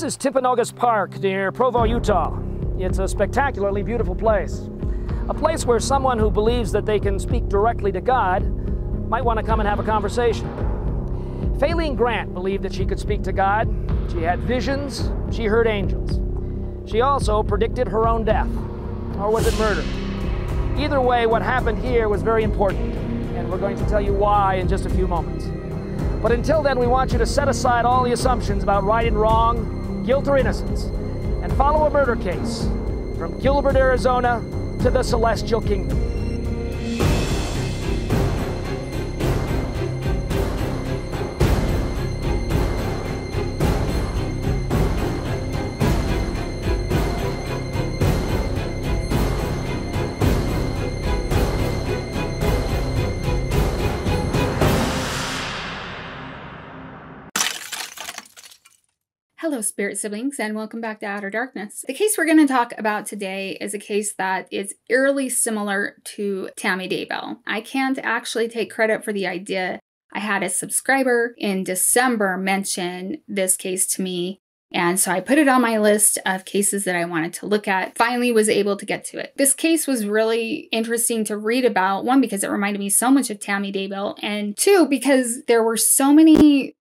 This is Timpanogos Park near Provo, Utah. It's a spectacularly beautiful place. A place where someone who believes that they can speak directly to God might want to come and have a conversation. Faylene Grant believed that she could speak to God. She had visions. She heard angels. She also predicted her own death. Or was it murder? Either way, what happened here was very important, and we're going to tell you why in just a few moments. But until then, we want you to set aside all the assumptions about right and wrong, guilt or innocence, and follow a murder case from Gilbert, Arizona to the Celestial Kingdom. Spirit siblings, and welcome back to Outer Darkness. The case we're going to talk about today is a case that is eerily similar to Tammy Daybell. I can't actually take credit for the idea. I had a subscriber in December mention this case to me, and so I put it on my list of cases that I wanted to look at. Finally, was able to get to it. This case was really interesting to read about. One, because it reminded me so much of Tammy Daybell, and two, because there were so many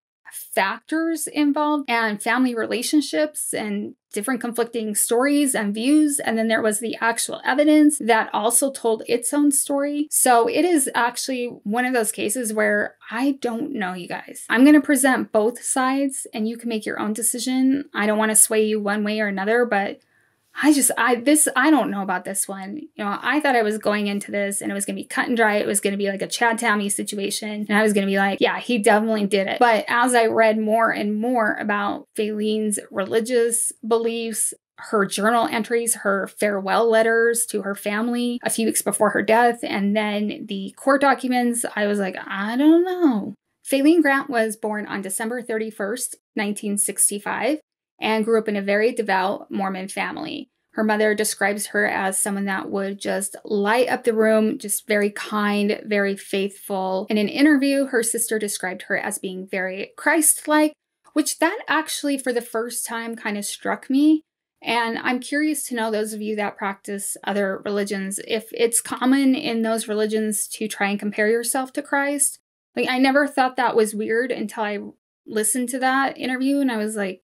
factors involved and family relationships and different conflicting stories and views. And then there was the actual evidence that also told its own story. So it is actually one of those cases where I don't know, you guys. I'm going to present both sides and you can make your own decision. I don't want to sway you one way or another, but I just, I, this, I don't know about this one. You know, I thought I was going into this and it was going to be cut and dry. It was going to be like a Chad Tammy situation. And I was going to be like, yeah, he definitely did it. But as I read more and more about Faylene's religious beliefs, her journal entries, her farewell letters to her family a few weeks before her death, and then the court documents, I was like, I don't know. Faylene Grant was born on December 31st, 1965 and grew up in a very devout Mormon family. Her mother describes her as someone that would just light up the room, just very kind, very faithful. In an interview, her sister described her as being very Christ like, which that actually, for the first time, kind of struck me. And I'm curious to know those of you that practice other religions, if it's common in those religions to try and compare yourself to Christ. Like, I never thought that was weird until I listened to that interview and I was like,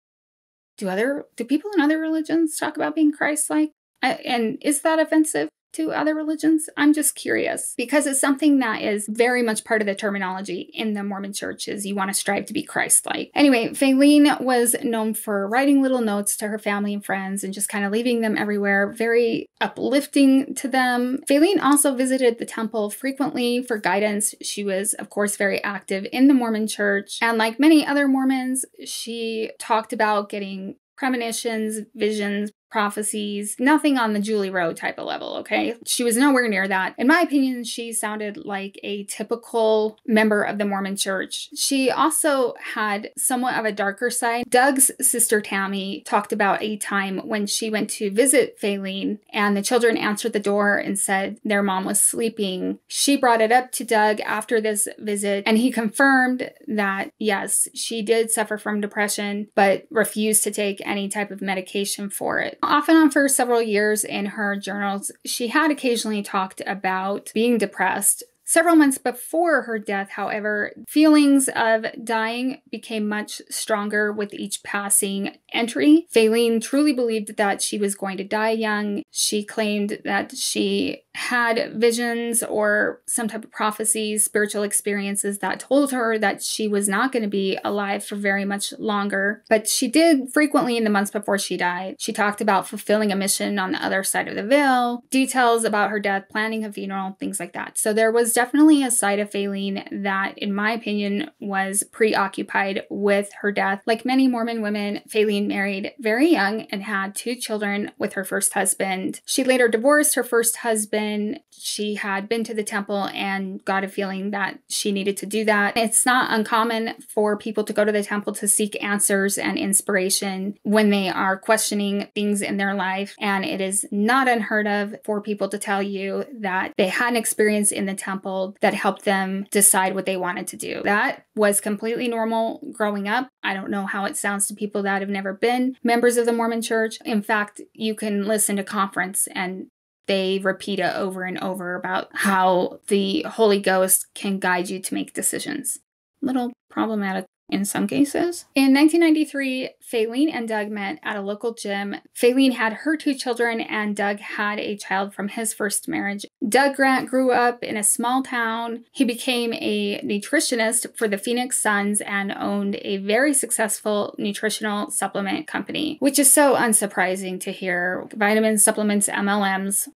do other do people in other religions talk about being Christ-like? and is that offensive to other religions? I'm just curious because it's something that is very much part of the terminology in the Mormon church is you want to strive to be Christ-like. Anyway, Faylene was known for writing little notes to her family and friends and just kind of leaving them everywhere, very uplifting to them. Faylene also visited the temple frequently for guidance. She was, of course, very active in the Mormon church. And like many other Mormons, she talked about getting premonitions, visions, prophecies, nothing on the Julie Rowe type of level, okay? She was nowhere near that. In my opinion, she sounded like a typical member of the Mormon church. She also had somewhat of a darker side. Doug's sister Tammy talked about a time when she went to visit Faylene and the children answered the door and said their mom was sleeping. She brought it up to Doug after this visit and he confirmed that yes, she did suffer from depression but refused to take any type of medication for it. Off and on for several years in her journals, she had occasionally talked about being depressed Several months before her death, however, feelings of dying became much stronger with each passing entry. Faylene truly believed that she was going to die young. She claimed that she had visions or some type of prophecies, spiritual experiences that told her that she was not going to be alive for very much longer. But she did frequently in the months before she died. She talked about fulfilling a mission on the other side of the veil, details about her death, planning a funeral, things like that. So there was definitely a side of Faylene that, in my opinion, was preoccupied with her death. Like many Mormon women, Faylene married very young and had two children with her first husband. She later divorced her first husband. She had been to the temple and got a feeling that she needed to do that. It's not uncommon for people to go to the temple to seek answers and inspiration when they are questioning things in their life. And it is not unheard of for people to tell you that they had an experience in the temple that helped them decide what they wanted to do. That was completely normal growing up. I don't know how it sounds to people that have never been members of the Mormon church. In fact, you can listen to conference and they repeat it over and over about how the Holy Ghost can guide you to make decisions. Little problematic in some cases. In 1993, Faylene and Doug met at a local gym. Faylene had her two children, and Doug had a child from his first marriage. Doug Grant grew up in a small town. He became a nutritionist for the Phoenix Suns and owned a very successful nutritional supplement company, which is so unsurprising to hear. Vitamins, supplements, MLMs,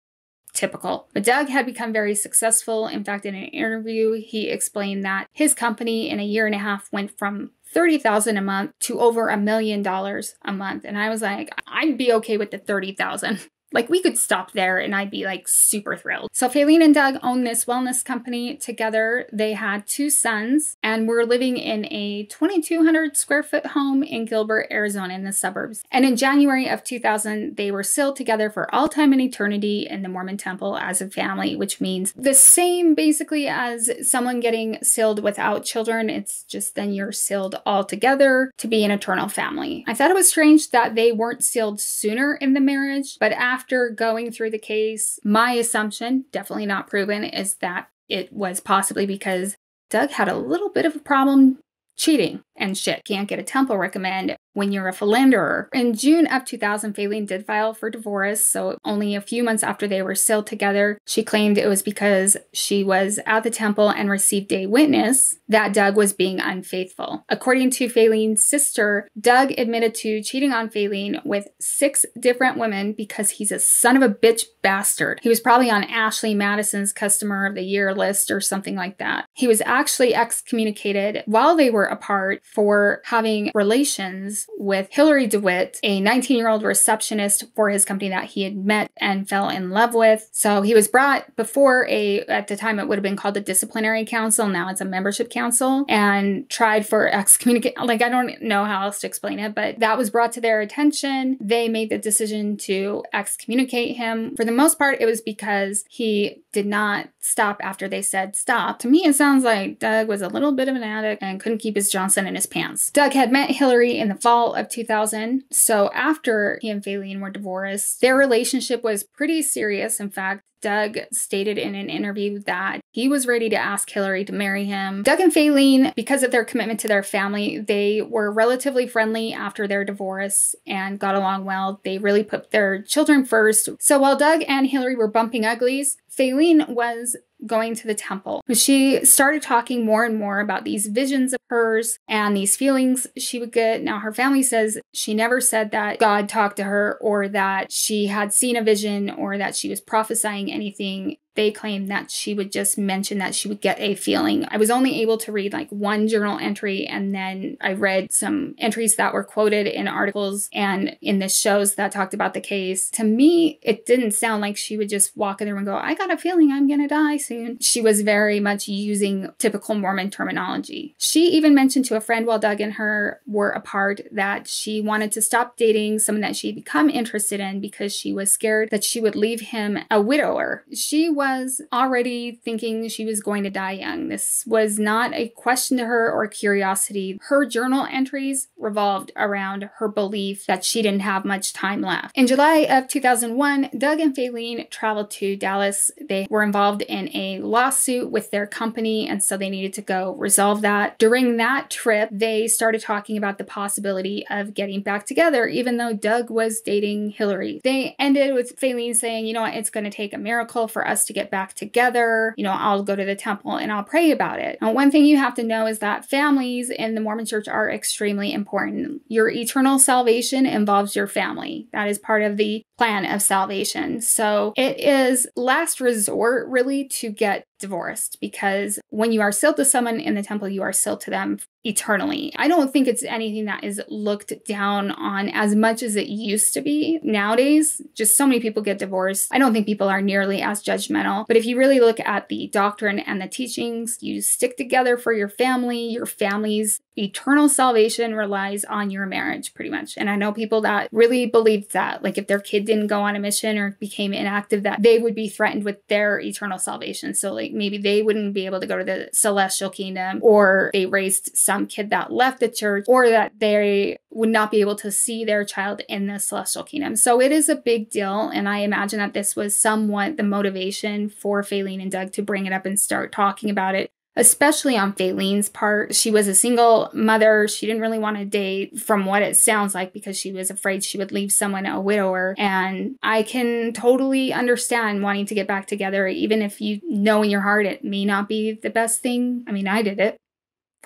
typical. But Doug had become very successful. In fact, in an interview, he explained that his company in a year and a half went from 30,000 a month to over a million dollars a month. And I was like, I'd be okay with the 30,000. Like we could stop there and I'd be like super thrilled. So Faylene and Doug own this wellness company together. They had two sons and were living in a 2,200 square foot home in Gilbert, Arizona in the suburbs. And in January of 2000, they were sealed together for all time and eternity in the Mormon temple as a family, which means the same basically as someone getting sealed without children. It's just then you're sealed all together to be an eternal family. I thought it was strange that they weren't sealed sooner in the marriage, but after after going through the case, my assumption, definitely not proven, is that it was possibly because Doug had a little bit of a problem cheating and shit. Can't get a temple recommend when you're a philanderer. In June of 2000, Faylene did file for divorce, so only a few months after they were still together, she claimed it was because she was at the temple and received a witness that Doug was being unfaithful. According to Faylene's sister, Doug admitted to cheating on Faylene with six different women because he's a son of a bitch bastard. He was probably on Ashley Madison's customer of the year list or something like that. He was actually excommunicated while they were apart for having relations with Hillary DeWitt, a 19 year old receptionist for his company that he had met and fell in love with. So he was brought before a, at the time it would have been called a disciplinary council. Now it's a membership council and tried for excommunicate. Like, I don't know how else to explain it, but that was brought to their attention. They made the decision to excommunicate him. For the most part, it was because he did not stop after they said stop. To me, it sounds like Doug was a little bit of an addict and couldn't keep his Johnson in his pants. Doug had met Hillary in the fall of 2000. So after he and Faylene were divorced, their relationship was pretty serious. In fact, Doug stated in an interview that he was ready to ask Hillary to marry him. Doug and Faylene, because of their commitment to their family, they were relatively friendly after their divorce and got along well. They really put their children first. So while Doug and Hillary were bumping uglies, Faylene was going to the temple. She started talking more and more about these visions of hers and these feelings she would get. Now, her family says she never said that God talked to her or that she had seen a vision or that she was prophesying anything they claimed that she would just mention that she would get a feeling. I was only able to read like one journal entry, and then I read some entries that were quoted in articles and in the shows that talked about the case. To me, it didn't sound like she would just walk in there and go, I got a feeling I'm gonna die soon. She was very much using typical Mormon terminology. She even mentioned to a friend while Doug and her were apart that she wanted to stop dating someone that she'd become interested in because she was scared that she would leave him a widower. She was was already thinking she was going to die young. This was not a question to her or curiosity. Her journal entries revolved around her belief that she didn't have much time left. In July of 2001, Doug and Faylene traveled to Dallas. They were involved in a lawsuit with their company, and so they needed to go resolve that. During that trip, they started talking about the possibility of getting back together, even though Doug was dating Hillary. They ended with Faylene saying, you know what, it's going to take a miracle for us to get back together. You know, I'll go to the temple and I'll pray about it. And one thing you have to know is that families in the Mormon church are extremely important. Your eternal salvation involves your family. That is part of the plan of salvation. So it is last resort really to get divorced because when you are sealed to someone in the temple, you are sealed to them eternally. I don't think it's anything that is looked down on as much as it used to be. Nowadays, just so many people get divorced. I don't think people are nearly as judgmental. But if you really look at the doctrine and the teachings, you stick together for your family, your family's eternal salvation relies on your marriage, pretty much. And I know people that really believed that, like if their kid didn't go on a mission or became inactive, that they would be threatened with their eternal salvation. So, like maybe they wouldn't be able to go to the celestial kingdom, or they raised some kid that left the church, or that they would not be able to see their child in the celestial kingdom. So, it is a big deal. And I imagine that this was somewhat the motivation for Faylene and Doug to bring it up and start talking about it especially on Faylene's part. She was a single mother. She didn't really want to date, from what it sounds like, because she was afraid she would leave someone a widower. And I can totally understand wanting to get back together, even if you know in your heart it may not be the best thing. I mean, I did it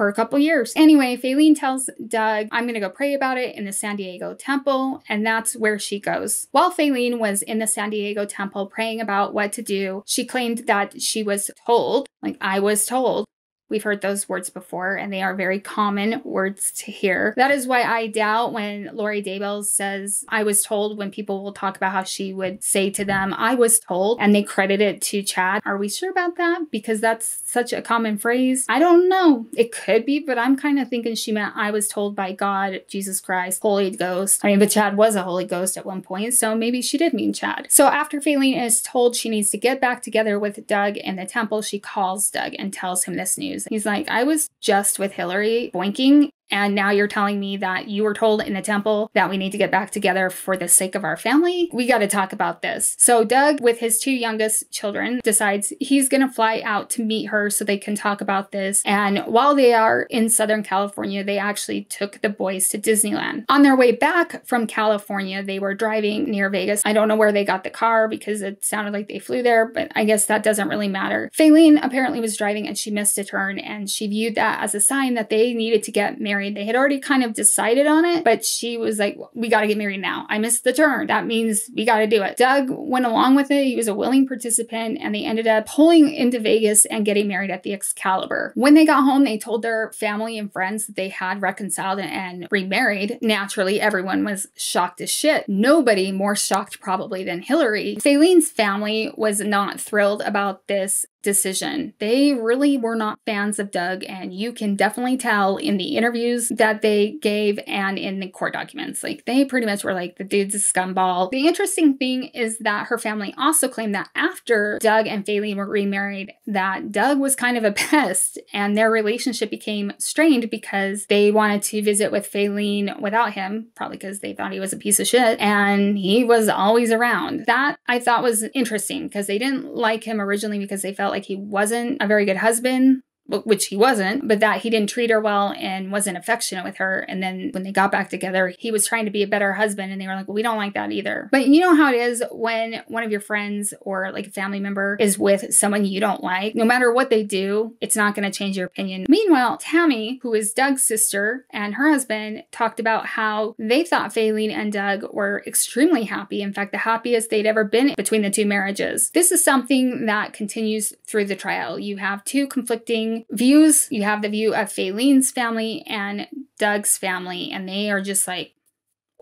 for a couple years. Anyway, Faylene tells Doug, I'm going to go pray about it in the San Diego temple, and that's where she goes. While Faylene was in the San Diego temple praying about what to do, she claimed that she was told, like I was told, We've heard those words before, and they are very common words to hear. That is why I doubt when Lori Daybell says, I was told, when people will talk about how she would say to them, I was told, and they credit it to Chad. Are we sure about that? Because that's such a common phrase. I don't know. It could be, but I'm kind of thinking she meant, I was told by God, Jesus Christ, Holy Ghost. I mean, but Chad was a Holy Ghost at one point, so maybe she did mean Chad. So after Faylene is told she needs to get back together with Doug in the temple, she calls Doug and tells him this news. He's like, I was just with Hillary boinking and now you're telling me that you were told in the temple that we need to get back together for the sake of our family. We got to talk about this. So Doug, with his two youngest children, decides he's going to fly out to meet her so they can talk about this. And while they are in Southern California, they actually took the boys to Disneyland. On their way back from California, they were driving near Vegas. I don't know where they got the car because it sounded like they flew there, but I guess that doesn't really matter. Faylene apparently was driving and she missed a turn and she viewed that as a sign that they needed to get married married. They had already kind of decided on it, but she was like, we got to get married now. I missed the turn. That means we got to do it. Doug went along with it. He was a willing participant and they ended up pulling into Vegas and getting married at the Excalibur. When they got home, they told their family and friends that they had reconciled and remarried. Naturally, everyone was shocked as shit. Nobody more shocked probably than Hillary. Faylene's family was not thrilled about this decision. They really were not fans of Doug, and you can definitely tell in the interviews that they gave and in the court documents. Like, they pretty much were like, the dude's a scumball. The interesting thing is that her family also claimed that after Doug and Faylene were remarried, that Doug was kind of a pest, and their relationship became strained because they wanted to visit with Faylene without him, probably because they thought he was a piece of shit, and he was always around. That I thought was interesting because they didn't like him originally because they felt felt like he wasn't a very good husband which he wasn't, but that he didn't treat her well and wasn't affectionate with her. And then when they got back together, he was trying to be a better husband. And they were like, well, we don't like that either. But you know how it is when one of your friends or like a family member is with someone you don't like, no matter what they do, it's not going to change your opinion. Meanwhile, Tammy, who is Doug's sister, and her husband talked about how they thought Faylene and Doug were extremely happy. In fact, the happiest they'd ever been between the two marriages. This is something that continues through the trial. You have two conflicting views. You have the view of Faylene's family and Doug's family, and they are just like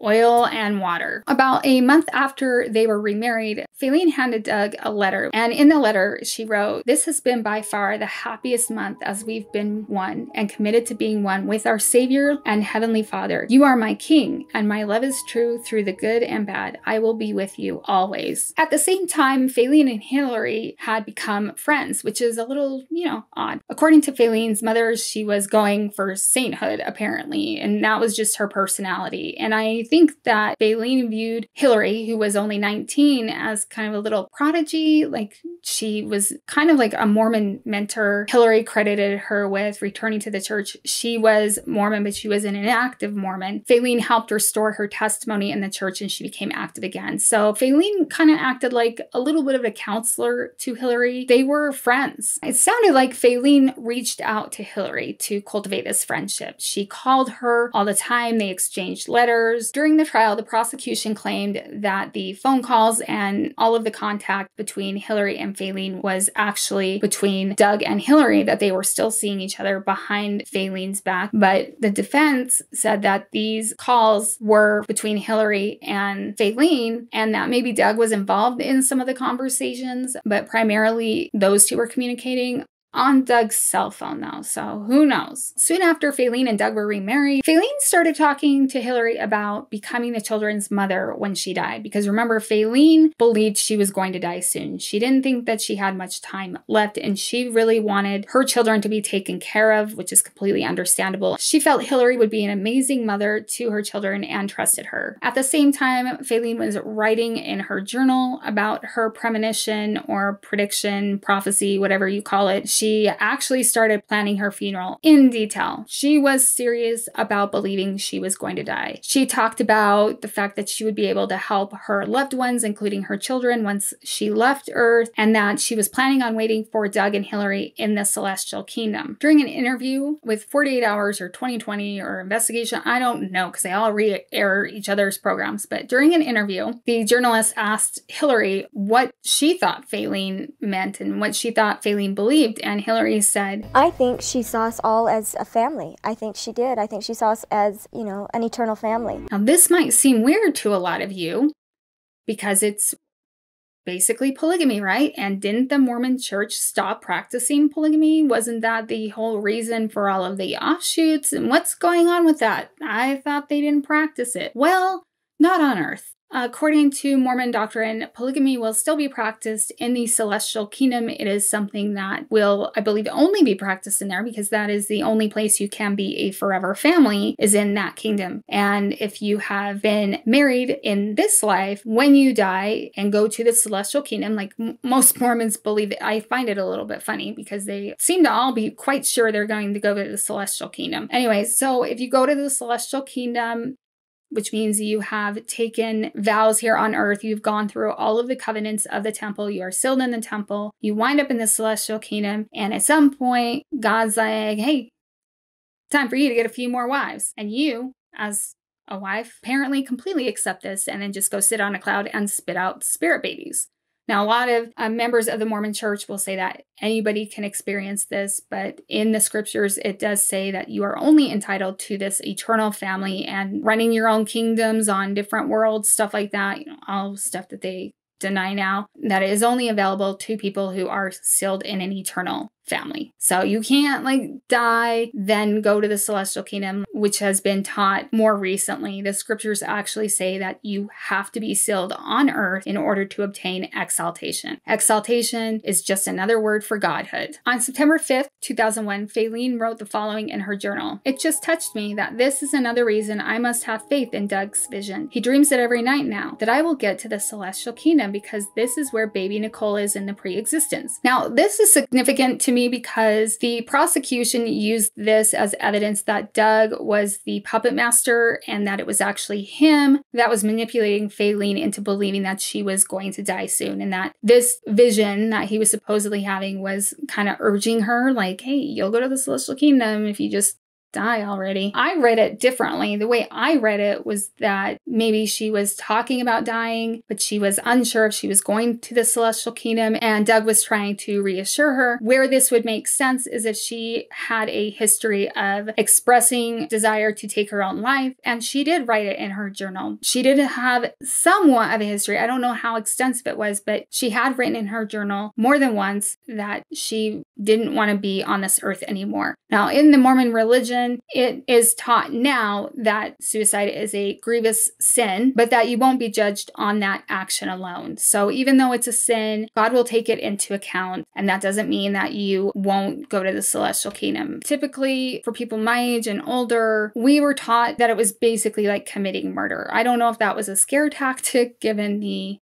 oil and water. About a month after they were remarried, Faylene handed Doug a letter, and in the letter, she wrote, This has been by far the happiest month as we've been one and committed to being one with our Savior and Heavenly Father. You are my King, and my love is true through the good and bad. I will be with you always. At the same time, Faylene and Hillary had become friends, which is a little, you know, odd. According to Faylene's mother, she was going for sainthood, apparently, and that was just her personality. And I think that Faylene viewed Hillary, who was only 19, as kind of a little prodigy. Like she was kind of like a Mormon mentor. Hillary credited her with returning to the church. She was Mormon, but she was an inactive Mormon. Faylene helped restore her testimony in the church and she became active again. So Faylene kind of acted like a little bit of a counselor to Hillary. They were friends. It sounded like Faylene reached out to Hillary to cultivate this friendship. She called her all the time. They exchanged letters. During the trial, the prosecution claimed that the phone calls and all of the contact between Hillary and Faylene was actually between Doug and Hillary, that they were still seeing each other behind Faylene's back. But the defense said that these calls were between Hillary and Faylene, and that maybe Doug was involved in some of the conversations, but primarily those two were communicating. On Doug's cell phone, though, so who knows? Soon after Faylene and Doug were remarried, Faylene started talking to Hillary about becoming the children's mother when she died. Because remember, Faylene believed she was going to die soon. She didn't think that she had much time left, and she really wanted her children to be taken care of, which is completely understandable. She felt Hillary would be an amazing mother to her children and trusted her. At the same time, Faylene was writing in her journal about her premonition or prediction, prophecy, whatever you call it. She she actually started planning her funeral in detail. She was serious about believing she was going to die. She talked about the fact that she would be able to help her loved ones, including her children, once she left Earth, and that she was planning on waiting for Doug and Hillary in the celestial kingdom. During an interview with 48 Hours or 2020 or Investigation, I don't know because they all re air each other's programs, but during an interview, the journalist asked Hillary what she thought Faylene meant and what she thought Faylene believed. And Hillary said, I think she saw us all as a family. I think she did. I think she saw us as, you know, an eternal family. Now, this might seem weird to a lot of you because it's basically polygamy, right? And didn't the Mormon church stop practicing polygamy? Wasn't that the whole reason for all of the offshoots? And what's going on with that? I thought they didn't practice it. Well, not on earth. According to Mormon doctrine, polygamy will still be practiced in the celestial kingdom. It is something that will, I believe, only be practiced in there because that is the only place you can be a forever family is in that kingdom. And if you have been married in this life, when you die and go to the celestial kingdom, like most Mormons believe it, I find it a little bit funny because they seem to all be quite sure they're going to go to the celestial kingdom. Anyway, so if you go to the celestial kingdom, which means you have taken vows here on earth. You've gone through all of the covenants of the temple. You are sealed in the temple. You wind up in the celestial kingdom. And at some point, God's like, hey, time for you to get a few more wives. And you, as a wife, apparently completely accept this and then just go sit on a cloud and spit out spirit babies. Now, a lot of uh, members of the Mormon church will say that anybody can experience this, but in the scriptures, it does say that you are only entitled to this eternal family and running your own kingdoms on different worlds, stuff like that, you know, all stuff that they deny now, that is only available to people who are sealed in an eternal family. So you can't like die, then go to the celestial kingdom, which has been taught more recently. The scriptures actually say that you have to be sealed on earth in order to obtain exaltation. Exaltation is just another word for godhood. On September 5th, 2001, Faylene wrote the following in her journal It just touched me that this is another reason I must have faith in Doug's vision. He dreams it every night now, that I will get to the celestial kingdom because this is where baby Nicole is in the pre existence. Now, this is significant to me me because the prosecution used this as evidence that Doug was the puppet master and that it was actually him that was manipulating Faylene into believing that she was going to die soon and that this vision that he was supposedly having was kind of urging her, like, hey, you'll go to the celestial kingdom if you just die already. I read it differently. The way I read it was that maybe she was talking about dying, but she was unsure if she was going to the celestial kingdom, and Doug was trying to reassure her. Where this would make sense is if she had a history of expressing desire to take her own life, and she did write it in her journal. She did have somewhat of a history. I don't know how extensive it was, but she had written in her journal more than once that she didn't want to be on this earth anymore. Now, in the Mormon religion, it is taught now that suicide is a grievous sin, but that you won't be judged on that action alone. So even though it's a sin, God will take it into account. And that doesn't mean that you won't go to the celestial kingdom. Typically, for people my age and older, we were taught that it was basically like committing murder. I don't know if that was a scare tactic given the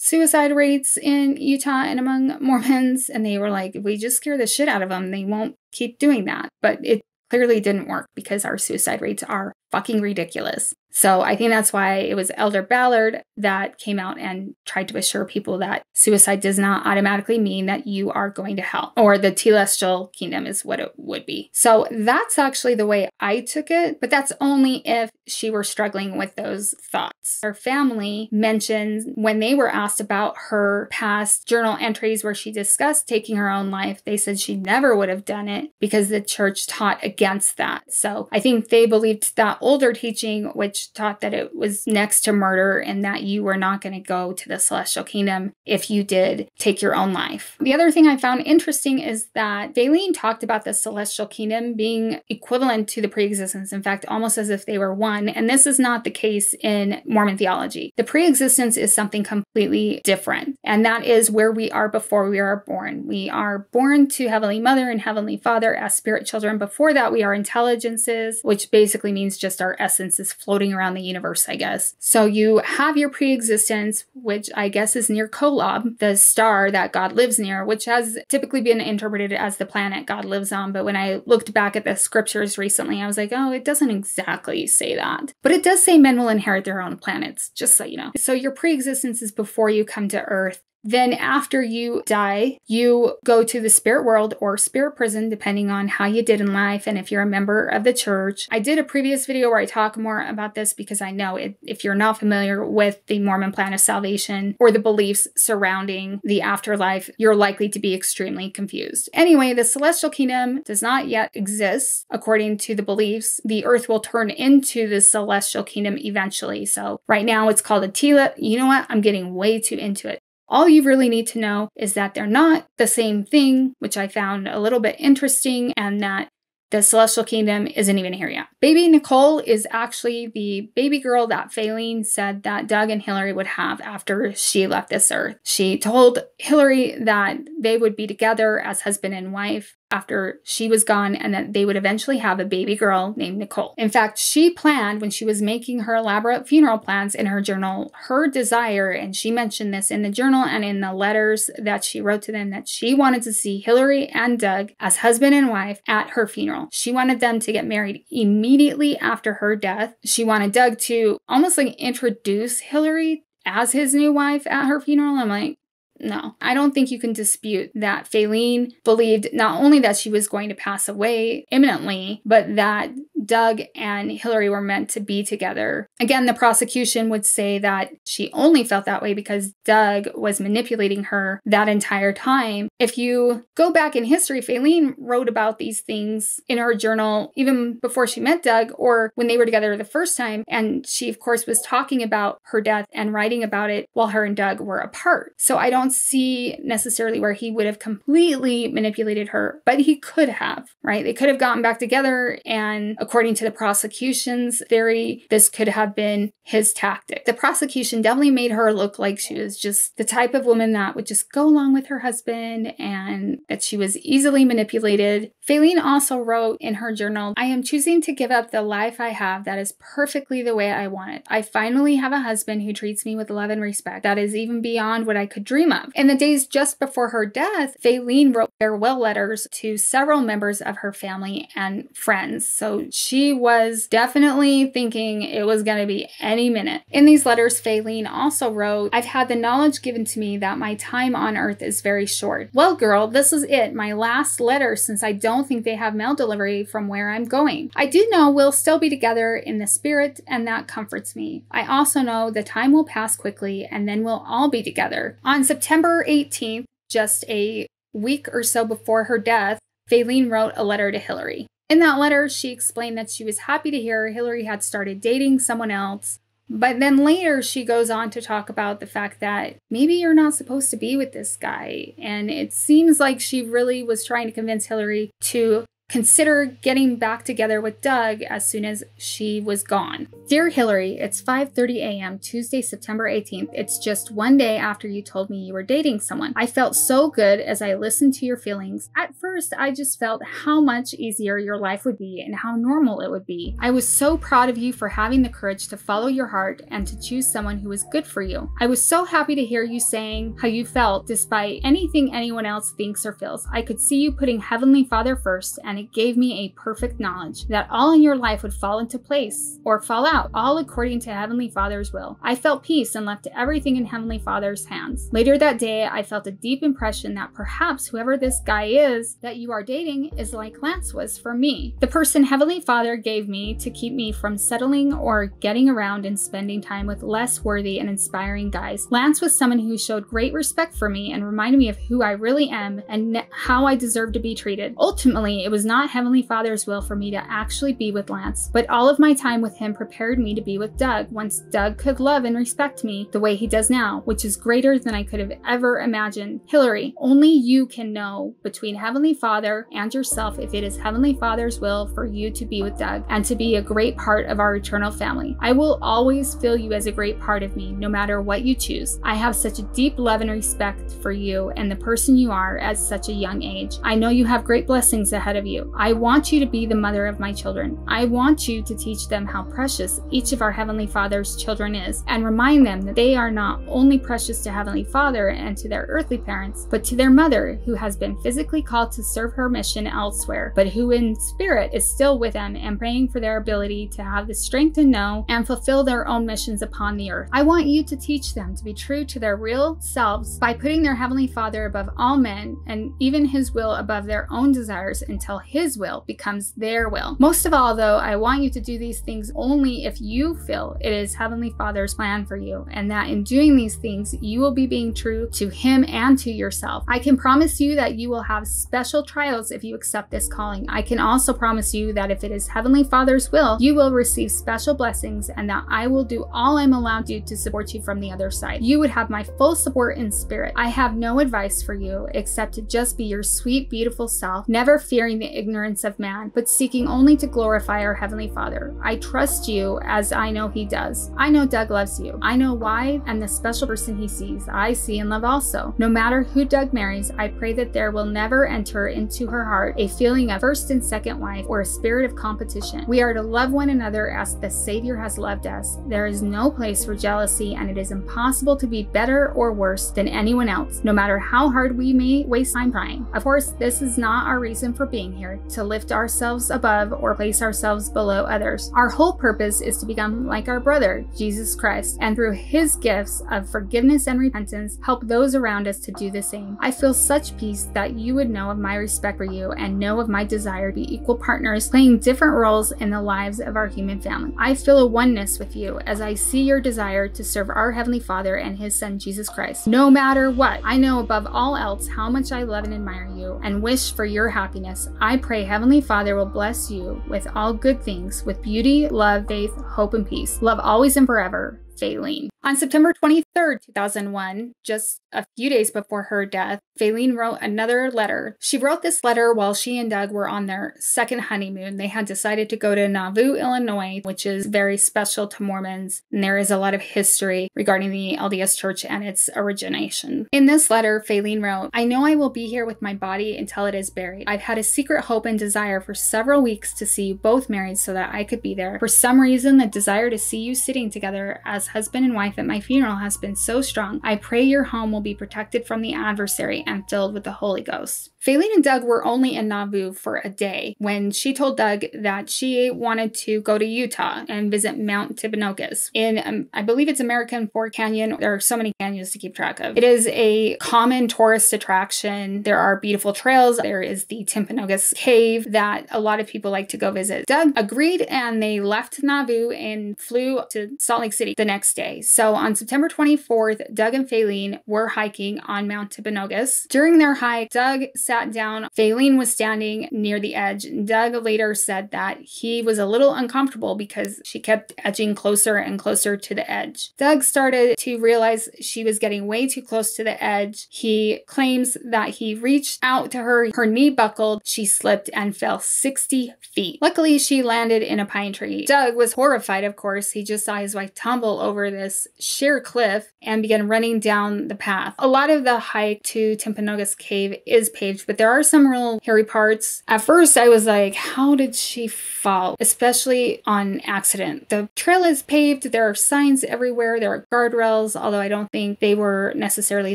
suicide rates in Utah and among Mormons. And they were like, if we just scare the shit out of them, they won't keep doing that. But it clearly didn't work because our suicide rates are fucking ridiculous. So I think that's why it was Elder Ballard that came out and tried to assure people that suicide does not automatically mean that you are going to hell or the celestial kingdom is what it would be. So that's actually the way I took it, but that's only if she were struggling with those thoughts. Her family mentions when they were asked about her past journal entries where she discussed taking her own life, they said she never would have done it because the church taught against that. So I think they believed that older teaching, which taught that it was next to murder and that you were not going to go to the celestial kingdom if you did take your own life. The other thing I found interesting is that Faylene talked about the celestial kingdom being equivalent to the preexistence, in fact, almost as if they were one. And this is not the case in Mormon theology. The preexistence is something completely different, and that is where we are before we are born. We are born to Heavenly Mother and Heavenly Father as spirit children. Before that, we are intelligences, which basically means just our essence is floating around the universe, I guess. So you have your preexistence, which I guess is near Kolob, the star that God lives near, which has typically been interpreted as the planet God lives on. But when I looked back at the scriptures recently, I was like, oh, it doesn't exactly say that. But it does say men will inherit their own planets, just so you know. So your preexistence is before you come to Earth. Then, after you die, you go to the spirit world or spirit prison, depending on how you did in life and if you're a member of the church. I did a previous video where I talk more about this because I know it, if you're not familiar with the Mormon plan of salvation or the beliefs surrounding the afterlife, you're likely to be extremely confused. Anyway, the celestial kingdom does not yet exist according to the beliefs. The earth will turn into the celestial kingdom eventually. So, right now it's called a Tila. You know what? I'm getting way too into it. All you really need to know is that they're not the same thing, which I found a little bit interesting, and that the Celestial Kingdom isn't even here yet. Baby Nicole is actually the baby girl that Faylene said that Doug and Hillary would have after she left this earth. She told Hillary that they would be together as husband and wife after she was gone and that they would eventually have a baby girl named Nicole. In fact, she planned when she was making her elaborate funeral plans in her journal, her desire, and she mentioned this in the journal and in the letters that she wrote to them, that she wanted to see Hillary and Doug as husband and wife at her funeral. She wanted them to get married immediately after her death. She wanted Doug to almost like introduce Hillary as his new wife at her funeral. I'm like, no, I don't think you can dispute that Faylene believed not only that she was going to pass away imminently, but that Doug and Hillary were meant to be together. Again, the prosecution would say that she only felt that way because Doug was manipulating her that entire time. If you go back in history, Faylene wrote about these things in her journal even before she met Doug or when they were together the first time. And she, of course, was talking about her death and writing about it while her and Doug were apart. So I don't don't see necessarily where he would have completely manipulated her, but he could have, right? They could have gotten back together, and according to the prosecution's theory, this could have been his tactic. The prosecution definitely made her look like she was just the type of woman that would just go along with her husband and that she was easily manipulated. Faylene also wrote in her journal, I am choosing to give up the life I have that is perfectly the way I want it. I finally have a husband who treats me with love and respect that is even beyond what I could dream of. In the days just before her death, Faylene wrote farewell letters to several members of her family and friends. So she was definitely thinking it was going to be any minute. In these letters, Faylene also wrote, I've had the knowledge given to me that my time on earth is very short. Well, girl, this is it, my last letter since I don't think they have mail delivery from where I'm going. I do know we'll still be together in the spirit, and that comforts me. I also know the time will pass quickly and then we'll all be together. On September September 18th, just a week or so before her death, Faylene wrote a letter to Hillary. In that letter, she explained that she was happy to hear Hillary had started dating someone else. But then later, she goes on to talk about the fact that maybe you're not supposed to be with this guy. And it seems like she really was trying to convince Hillary to consider getting back together with Doug as soon as she was gone. Dear Hillary, it's 5:30 a.m. Tuesday, September 18th. It's just one day after you told me you were dating someone. I felt so good as I listened to your feelings. At first, I just felt how much easier your life would be and how normal it would be. I was so proud of you for having the courage to follow your heart and to choose someone who was good for you. I was so happy to hear you saying how you felt despite anything anyone else thinks or feels. I could see you putting Heavenly Father first and it gave me a perfect knowledge that all in your life would fall into place or fall out, all according to Heavenly Father's will. I felt peace and left everything in Heavenly Father's hands. Later that day, I felt a deep impression that perhaps whoever this guy is that you are dating is like Lance was for me. The person Heavenly Father gave me to keep me from settling or getting around and spending time with less worthy and inspiring guys. Lance was someone who showed great respect for me and reminded me of who I really am and how I deserve to be treated. Ultimately, it was not Heavenly Father's will for me to actually be with Lance, but all of my time with him prepared me to be with Doug once Doug could love and respect me the way he does now, which is greater than I could have ever imagined. Hillary, only you can know between Heavenly Father and yourself if it is Heavenly Father's will for you to be with Doug and to be a great part of our eternal family. I will always feel you as a great part of me, no matter what you choose. I have such a deep love and respect for you and the person you are at such a young age. I know you have great blessings ahead of you. I want you to be the mother of my children. I want you to teach them how precious each of our Heavenly Father's children is and remind them that they are not only precious to Heavenly Father and to their earthly parents, but to their mother who has been physically called to serve her mission elsewhere, but who in spirit is still with them and praying for their ability to have the strength to know and fulfill their own missions upon the earth. I want you to teach them to be true to their real selves by putting their Heavenly Father above all men and even His will above their own desires until His will becomes their will. Most of all, though, I want you to do these things only if you feel it is Heavenly Father's plan for you, and that in doing these things, you will be being true to Him and to yourself. I can promise you that you will have special trials if you accept this calling. I can also promise you that if it is Heavenly Father's will, you will receive special blessings and that I will do all I'm allowed to to support you from the other side. You would have my full support in spirit. I have no advice for you except to just be your sweet, beautiful self, never fearing the ignorance of man, but seeking only to glorify our Heavenly Father. I trust you as I know He does. I know Doug loves you. I know why and the special person he sees, I see and love also. No matter who Doug marries, I pray that there will never enter into her heart a feeling of first and second wife or a spirit of competition. We are to love one another as the Savior has loved us. There is no place for jealousy, and it is impossible to be better or worse than anyone else, no matter how hard we may waste time trying. Of course, this is not our reason for being here to lift ourselves above or place ourselves below others. Our whole purpose is to become like our brother, Jesus Christ, and through his gifts of forgiveness and repentance, help those around us to do the same. I feel such peace that you would know of my respect for you and know of my desire to be equal partners, playing different roles in the lives of our human family. I feel a oneness with you as I see your desire to serve our Heavenly Father and His Son Jesus Christ. No matter what, I know above all else how much I love and admire you and wish for your happiness. I pray Heavenly Father will bless you with all good things, with beauty, love, faith, hope, and peace. Love always and forever. Faylene. On September 23rd, 2001, just a few days before her death, Faylene wrote another letter. She wrote this letter while she and Doug were on their second honeymoon. They had decided to go to Nauvoo, Illinois, which is very special to Mormons, and there is a lot of history regarding the LDS Church and its origination. In this letter, Faylene wrote, I know I will be here with my body until it is buried. I've had a secret hope and desire for several weeks to see you both married so that I could be there. For some reason, the desire to see you sitting together as husband and wife at my funeral has been so strong. I pray your home will be protected from the adversary and filled with the Holy Ghost. Faylene and Doug were only in Nauvoo for a day when she told Doug that she wanted to go to Utah and visit Mount Timpanogos. In, um, I believe it's American Fork Canyon. There are so many canyons to keep track of. It is a common tourist attraction. There are beautiful trails. There is the Timpanogos Cave that a lot of people like to go visit. Doug agreed and they left Nauvoo and flew to Salt Lake City the next day. So on September 24th, Doug and Faylene were hiking on Mount Timpanogos. During their hike, Doug sat down. Faylene was standing near the edge. Doug later said that he was a little uncomfortable because she kept edging closer and closer to the edge. Doug started to realize she was getting way too close to the edge. He claims that he reached out to her, her knee buckled, she slipped and fell 60 feet. Luckily, she landed in a pine tree. Doug was horrified, of course. He just saw his wife tumble over this sheer cliff and began running down the path. A lot of the hike to Timpanogos Cave is paved but there are some real hairy parts. At first, I was like, how did she fall? Especially on accident. The trail is paved, there are signs everywhere, there are guardrails, although I don't think they were necessarily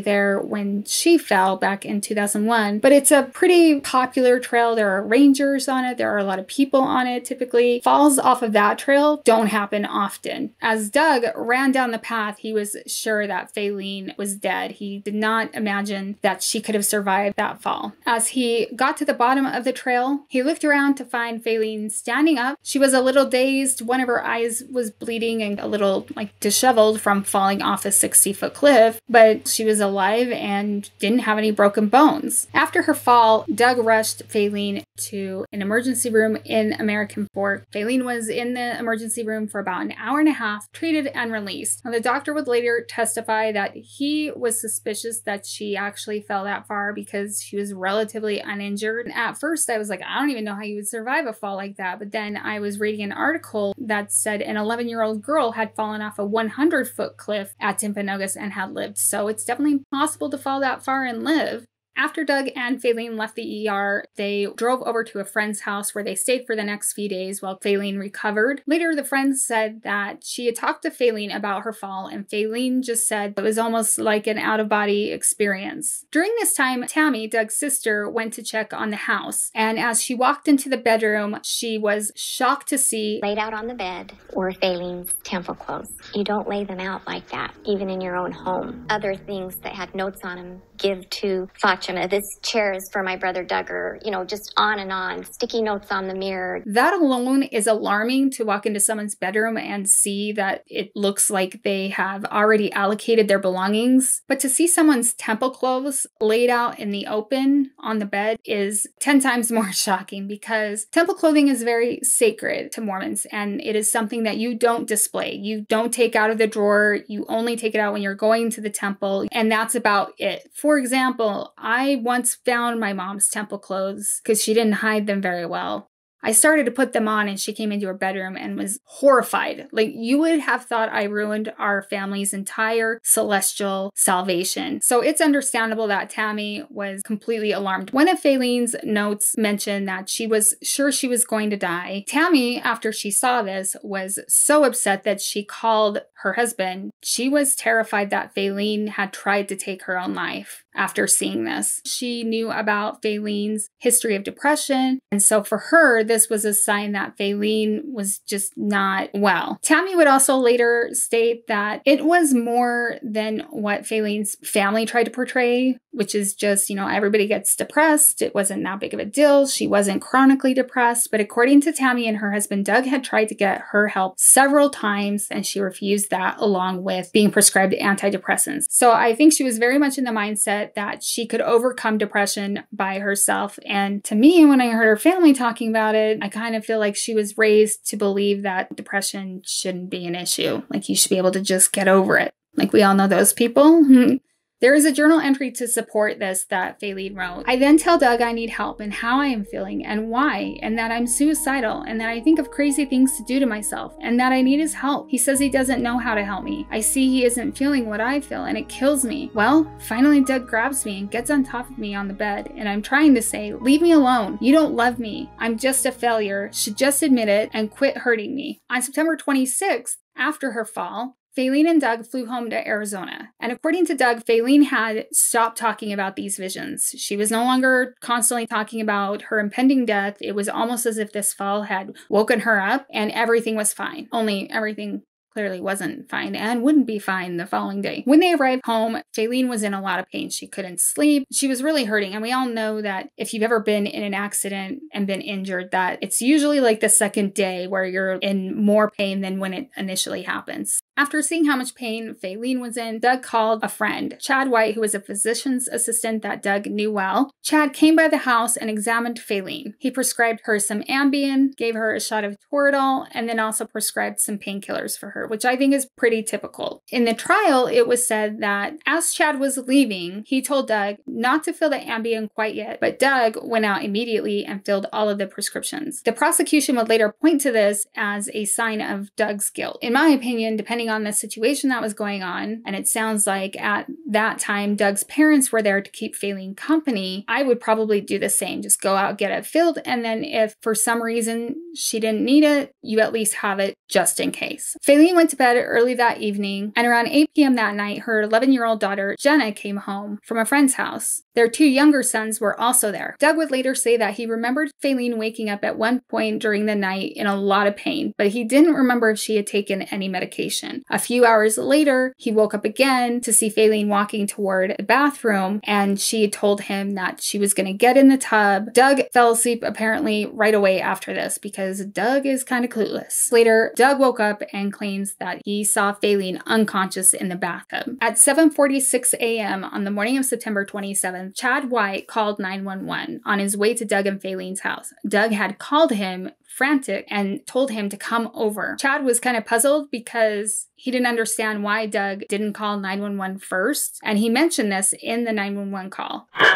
there when she fell back in 2001. But it's a pretty popular trail. There are rangers on it, there are a lot of people on it typically. Falls off of that trail don't happen often. As Doug ran down the path, he was sure that Faylene was dead. He did not imagine that she could have survived that fall. As he got to the bottom of the trail, he looked around to find Faylene standing up. She was a little dazed. One of her eyes was bleeding and a little like disheveled from falling off a 60 foot cliff, but she was alive and didn't have any broken bones. After her fall, Doug rushed Faylene to an emergency room in American Fork. Faylene was in the emergency room for about an hour and a half, treated and released. The doctor would later testify that he was suspicious that she actually fell that far because she was relatively uninjured. At first, I was like, I don't even know how you would survive a fall like that. But then I was reading an article that said an 11 year old girl had fallen off a 100 foot cliff at Timpanogos and had lived. So it's definitely possible to fall that far and live. After Doug and Faylene left the ER, they drove over to a friend's house where they stayed for the next few days while Faylene recovered. Later, the friends said that she had talked to Faylene about her fall, and Faylene just said it was almost like an out of body experience. During this time, Tammy, Doug's sister, went to check on the house, and as she walked into the bedroom, she was shocked to see laid out on the bed were Faylene's temple clothes. You don't lay them out like that, even in your own home. Other things that had notes on them give to This chair is for my brother Duggar, you know, just on and on, sticky notes on the mirror. That alone is alarming to walk into someone's bedroom and see that it looks like they have already allocated their belongings. But to see someone's temple clothes laid out in the open on the bed is 10 times more shocking because temple clothing is very sacred to Mormons and it is something that you don't display. You don't take out of the drawer, you only take it out when you're going to the temple, and that's about it. For example, I once found my mom's temple clothes because she didn't hide them very well. I started to put them on and she came into her bedroom and was horrified. Like you would have thought I ruined our family's entire celestial salvation. So it's understandable that Tammy was completely alarmed. One of Faylene's notes mentioned that she was sure she was going to die. Tammy, after she saw this, was so upset that she called her husband. She was terrified that Faylene had tried to take her own life after seeing this. She knew about Faylene's history of depression, and so for her, this was a sign that Faylene was just not well. Tammy would also later state that it was more than what Faylene's family tried to portray, which is just, you know, everybody gets depressed. It wasn't that big of a deal. She wasn't chronically depressed, but according to Tammy and her husband Doug had tried to get her help several times and she refused that along with being prescribed antidepressants. So I think she was very much in the mindset that she could overcome depression by herself. And to me, when I heard her family talking about it, I kind of feel like she was raised to believe that depression shouldn't be an issue. Like you should be able to just get over it. Like we all know those people. There is a journal entry to support this that Faylene wrote. I then tell Doug I need help and how I am feeling and why, and that I'm suicidal, and that I think of crazy things to do to myself, and that I need his help. He says he doesn't know how to help me. I see he isn't feeling what I feel, and it kills me. Well, finally, Doug grabs me and gets on top of me on the bed, and I'm trying to say, Leave me alone. You don't love me. I'm just a failure. Should just admit it and quit hurting me. On September 26th, after her fall, Faylene and Doug flew home to Arizona. And according to Doug, Faylene had stopped talking about these visions. She was no longer constantly talking about her impending death. It was almost as if this fall had woken her up and everything was fine. Only everything clearly wasn't fine and wouldn't be fine the following day. When they arrived home, Faylene was in a lot of pain. She couldn't sleep. She was really hurting. And we all know that if you've ever been in an accident and been injured, that it's usually like the second day where you're in more pain than when it initially happens. After seeing how much pain Faylene was in, Doug called a friend, Chad White, who was a physician's assistant that Doug knew well. Chad came by the house and examined Faylene. He prescribed her some Ambien, gave her a shot of Toradol, and then also prescribed some painkillers for her which I think is pretty typical. In the trial, it was said that as Chad was leaving, he told Doug not to fill the Ambien quite yet, but Doug went out immediately and filled all of the prescriptions. The prosecution would later point to this as a sign of Doug's guilt. In my opinion, depending on the situation that was going on, and it sounds like at that time Doug's parents were there to keep Faylene company, I would probably do the same. Just go out, get it filled, and then if for some reason she didn't need it, you at least have it just in case. Faylene went to bed early that evening, and around 8 p.m. that night, her 11 year old daughter, Jenna, came home from a friend's house. Their two younger sons were also there. Doug would later say that he remembered Faylene waking up at one point during the night in a lot of pain, but he didn't remember if she had taken any medication. Again. A few hours later, he woke up again to see Faylene walking toward the bathroom, and she told him that she was going to get in the tub. Doug fell asleep apparently right away after this because Doug is kind of clueless. Later, Doug woke up and claims that he saw Faylene unconscious in the bathtub. At 7:46 a.m. on the morning of September 27th, Chad White called 911 on his way to Doug and Faylene's house. Doug had called him frantic and told him to come over. Chad was kind of puzzled because he didn't understand why Doug didn't call 911 first, and he mentioned this in the 911 call. Is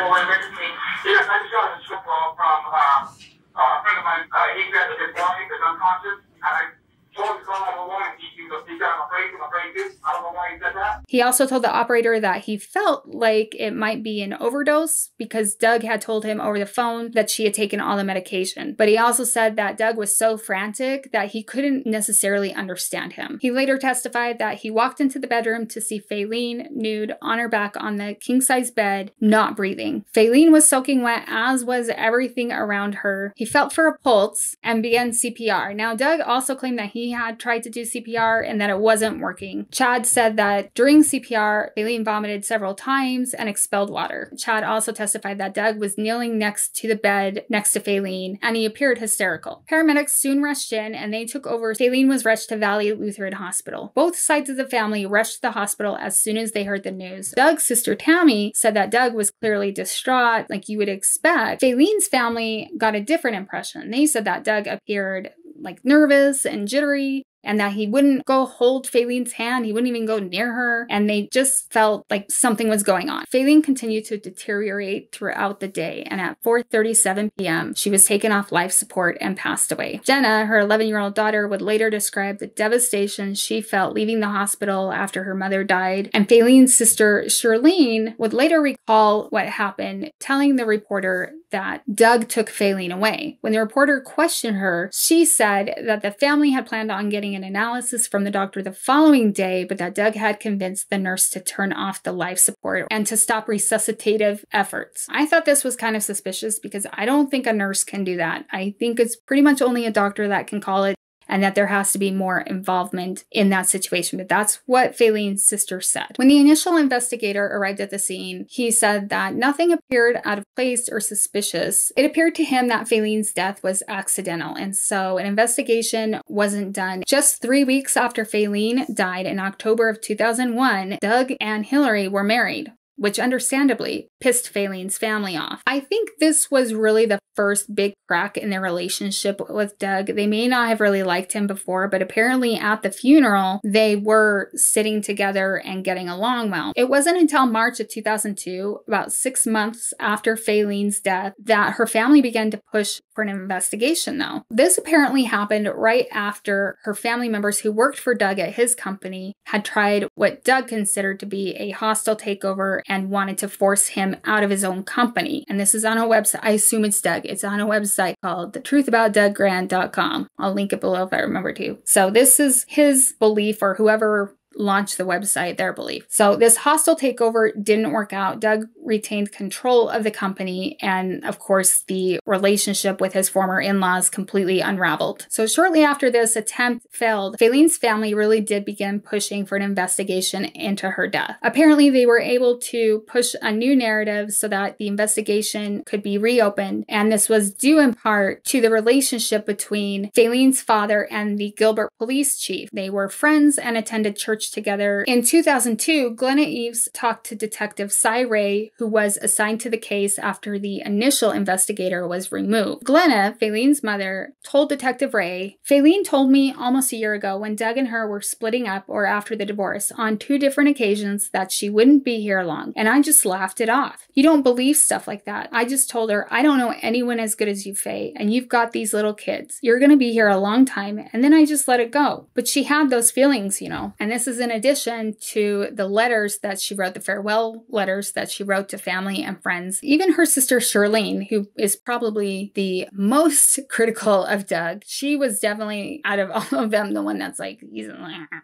unconscious, I told him to call 911 and he, he got afraid, I'm afraid too. I don't know why he said that. He also told the operator that he felt like it might be an overdose because Doug had told him over the phone that she had taken all the medication. But he also said that Doug was so frantic that he couldn't necessarily understand him. He later testified that he walked into the bedroom to see Faylene nude on her back on the king size bed, not breathing. Faylene was soaking wet, as was everything around her. He felt for a pulse and began CPR. Now, Doug also claimed that he had tried to do CPR and that it wasn't working. Chad said that during CPR, Faylene vomited several times and expelled water. Chad also testified that Doug was kneeling next to the bed next to Faylene and he appeared hysterical. Paramedics soon rushed in and they took over. Faylene was rushed to Valley Lutheran Hospital. Both sides of the family rushed to the hospital as soon as they heard the news. Doug's sister Tammy said that Doug was clearly distraught, like you would expect. Faylene's family got a different impression. They said that Doug appeared like nervous and jittery and that he wouldn't go hold Faylene's hand. He wouldn't even go near her. And they just felt like something was going on. Faylene continued to deteriorate throughout the day. And at 4.37 p.m., she was taken off life support and passed away. Jenna, her 11-year-old daughter, would later describe the devastation she felt leaving the hospital after her mother died. And Faylene's sister, Shirlene, would later recall what happened, telling the reporter that Doug took Faylene away. When the reporter questioned her, she said that the family had planned on getting an analysis from the doctor the following day, but that Doug had convinced the nurse to turn off the life support and to stop resuscitative efforts. I thought this was kind of suspicious because I don't think a nurse can do that. I think it's pretty much only a doctor that can call it and that there has to be more involvement in that situation. But that's what Faylene's sister said. When the initial investigator arrived at the scene, he said that nothing appeared out of place or suspicious. It appeared to him that Faylene's death was accidental, and so an investigation wasn't done. Just three weeks after Faylene died in October of 2001, Doug and Hillary were married which understandably pissed Faylene's family off. I think this was really the first big crack in their relationship with Doug. They may not have really liked him before, but apparently at the funeral, they were sitting together and getting along well. It wasn't until March of 2002, about six months after Faylene's death, that her family began to push for an investigation, though. This apparently happened right after her family members who worked for Doug at his company had tried what Doug considered to be a hostile takeover and wanted to force him out of his own company. And this is on a website. I assume it's Doug. It's on a website called thetruthaboutdouggrant.com. I'll link it below if I remember to. So this is his belief or whoever launch the website, their belief. So this hostile takeover didn't work out. Doug retained control of the company, and of course, the relationship with his former in laws completely unraveled. So shortly after this attempt failed, Faylene's family really did begin pushing for an investigation into her death. Apparently, they were able to push a new narrative so that the investigation could be reopened, and this was due in part to the relationship between Faylene's father and the Gilbert police chief. They were friends and attended church together. In 2002, Glenna Eves talked to Detective Sy Ray, who was assigned to the case after the initial investigator was removed. Glenna, Faylene's mother, told Detective Ray, Faylene told me almost a year ago when Doug and her were splitting up or after the divorce on two different occasions that she wouldn't be here long, and I just laughed it off. You don't believe stuff like that. I just told her, I don't know anyone as good as you, Faye, and you've got these little kids. You're gonna be here a long time, and then I just let it go. But she had those feelings, you know, and this is in addition to the letters that she wrote, the farewell letters that she wrote to family and friends. Even her sister Charlene, who is probably the most critical of Doug, she was definitely out of all of them the one that's like, he's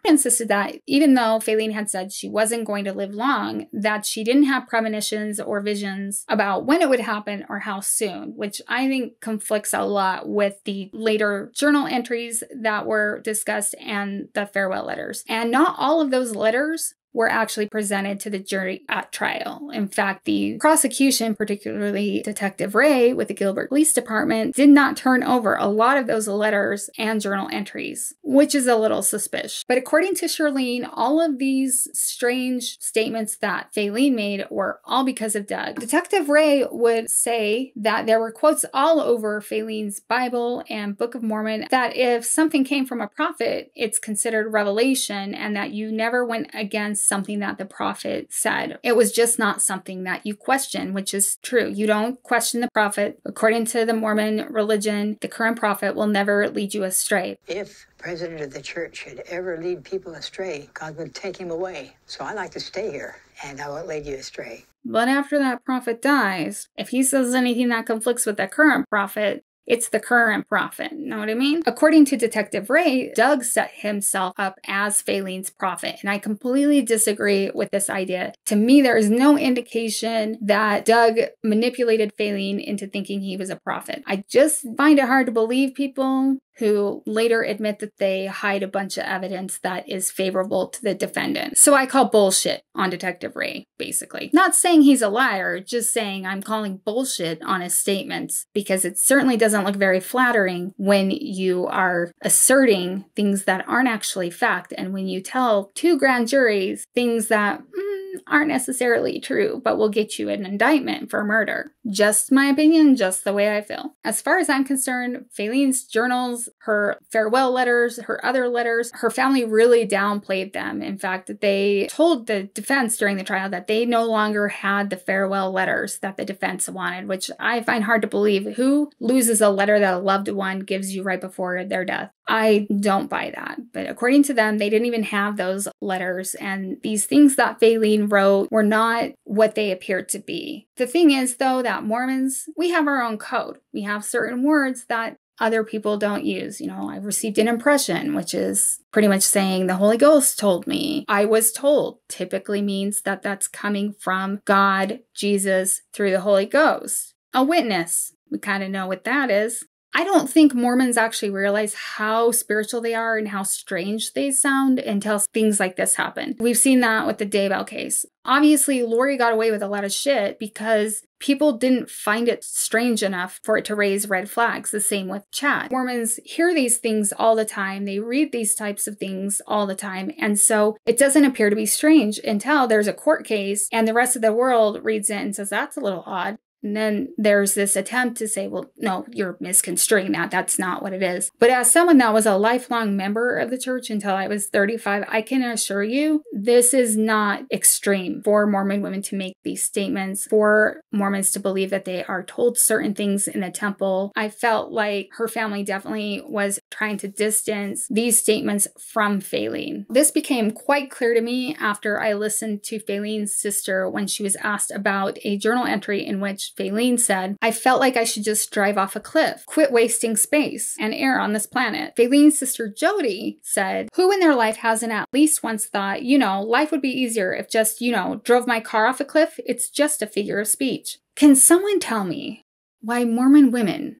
insisted that even though Faylene had said she wasn't going to live long, that she didn't have premonitions or visions about when it would happen or how soon, which I think conflicts a lot with the later journal entries that were discussed and the farewell letters. And not all of those letters were actually presented to the jury at trial. In fact, the prosecution, particularly Detective Ray with the Gilbert Police Department, did not turn over a lot of those letters and journal entries, which is a little suspicious. But according to Charlene, all of these strange statements that Faylene made were all because of Doug. Detective Ray would say that there were quotes all over Faylene's Bible and Book of Mormon that if something came from a prophet, it's considered revelation and that you never went against something that the prophet said. It was just not something that you question, which is true. You don't question the prophet. According to the Mormon religion, the current prophet will never lead you astray. If president of the church should ever lead people astray, God would take him away. So I like to stay here and I won't lead you astray. But after that prophet dies, if he says anything that conflicts with the current prophet, it's the current prophet. Know what I mean? According to Detective Ray, Doug set himself up as Faylene's prophet. And I completely disagree with this idea. To me, there is no indication that Doug manipulated Faylene into thinking he was a prophet. I just find it hard to believe people who later admit that they hide a bunch of evidence that is favorable to the defendant. So I call bullshit on Detective Ray, basically. Not saying he's a liar, just saying I'm calling bullshit on his statements because it certainly doesn't look very flattering when you are asserting things that aren't actually fact and when you tell two grand juries things that mm, aren't necessarily true, but will get you an indictment for murder. Just my opinion, just the way I feel. As far as I'm concerned, Faylene's journals, her farewell letters, her other letters, her family really downplayed them. In fact, they told the defense during the trial that they no longer had the farewell letters that the defense wanted, which I find hard to believe. Who loses a letter that a loved one gives you right before their death? I don't buy that. But according to them, they didn't even have those letters. And these things that Faylene wrote were not what they appeared to be. The thing is, though, that Mormons, we have our own code. We have certain words that other people don't use. You know, I received an impression, which is pretty much saying the Holy Ghost told me. I was told typically means that that's coming from God, Jesus, through the Holy Ghost. A witness, we kind of know what that is. I don't think Mormons actually realize how spiritual they are and how strange they sound until things like this happen. We've seen that with the Daybell case. Obviously, Lori got away with a lot of shit because people didn't find it strange enough for it to raise red flags. The same with Chad. Mormons hear these things all the time, they read these types of things all the time, and so it doesn't appear to be strange until there's a court case and the rest of the world reads it and says, That's a little odd. And then there's this attempt to say, well, no, you're misconstruing that. That's not what it is. But as someone that was a lifelong member of the church until I was 35, I can assure you this is not extreme for Mormon women to make these statements, for Mormons to believe that they are told certain things in the temple. I felt like her family definitely was trying to distance these statements from Faylene. This became quite clear to me after I listened to Faylene's sister when she was asked about a journal entry in which Faylene said, I felt like I should just drive off a cliff, quit wasting space and air on this planet. Faylene's sister Jody said, Who in their life hasn't at least once thought, you know, life would be easier if just, you know, drove my car off a cliff? It's just a figure of speech. Can someone tell me why Mormon women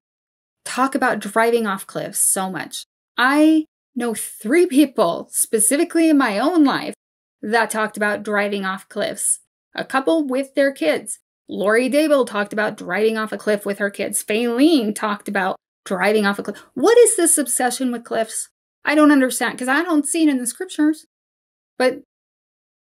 talk about driving off cliffs so much? I know three people, specifically in my own life, that talked about driving off cliffs. A couple with their kids. Lori Daybell talked about driving off a cliff with her kids. Faylene talked about driving off a cliff. What is this obsession with cliffs? I don't understand because I don't see it in the scriptures. But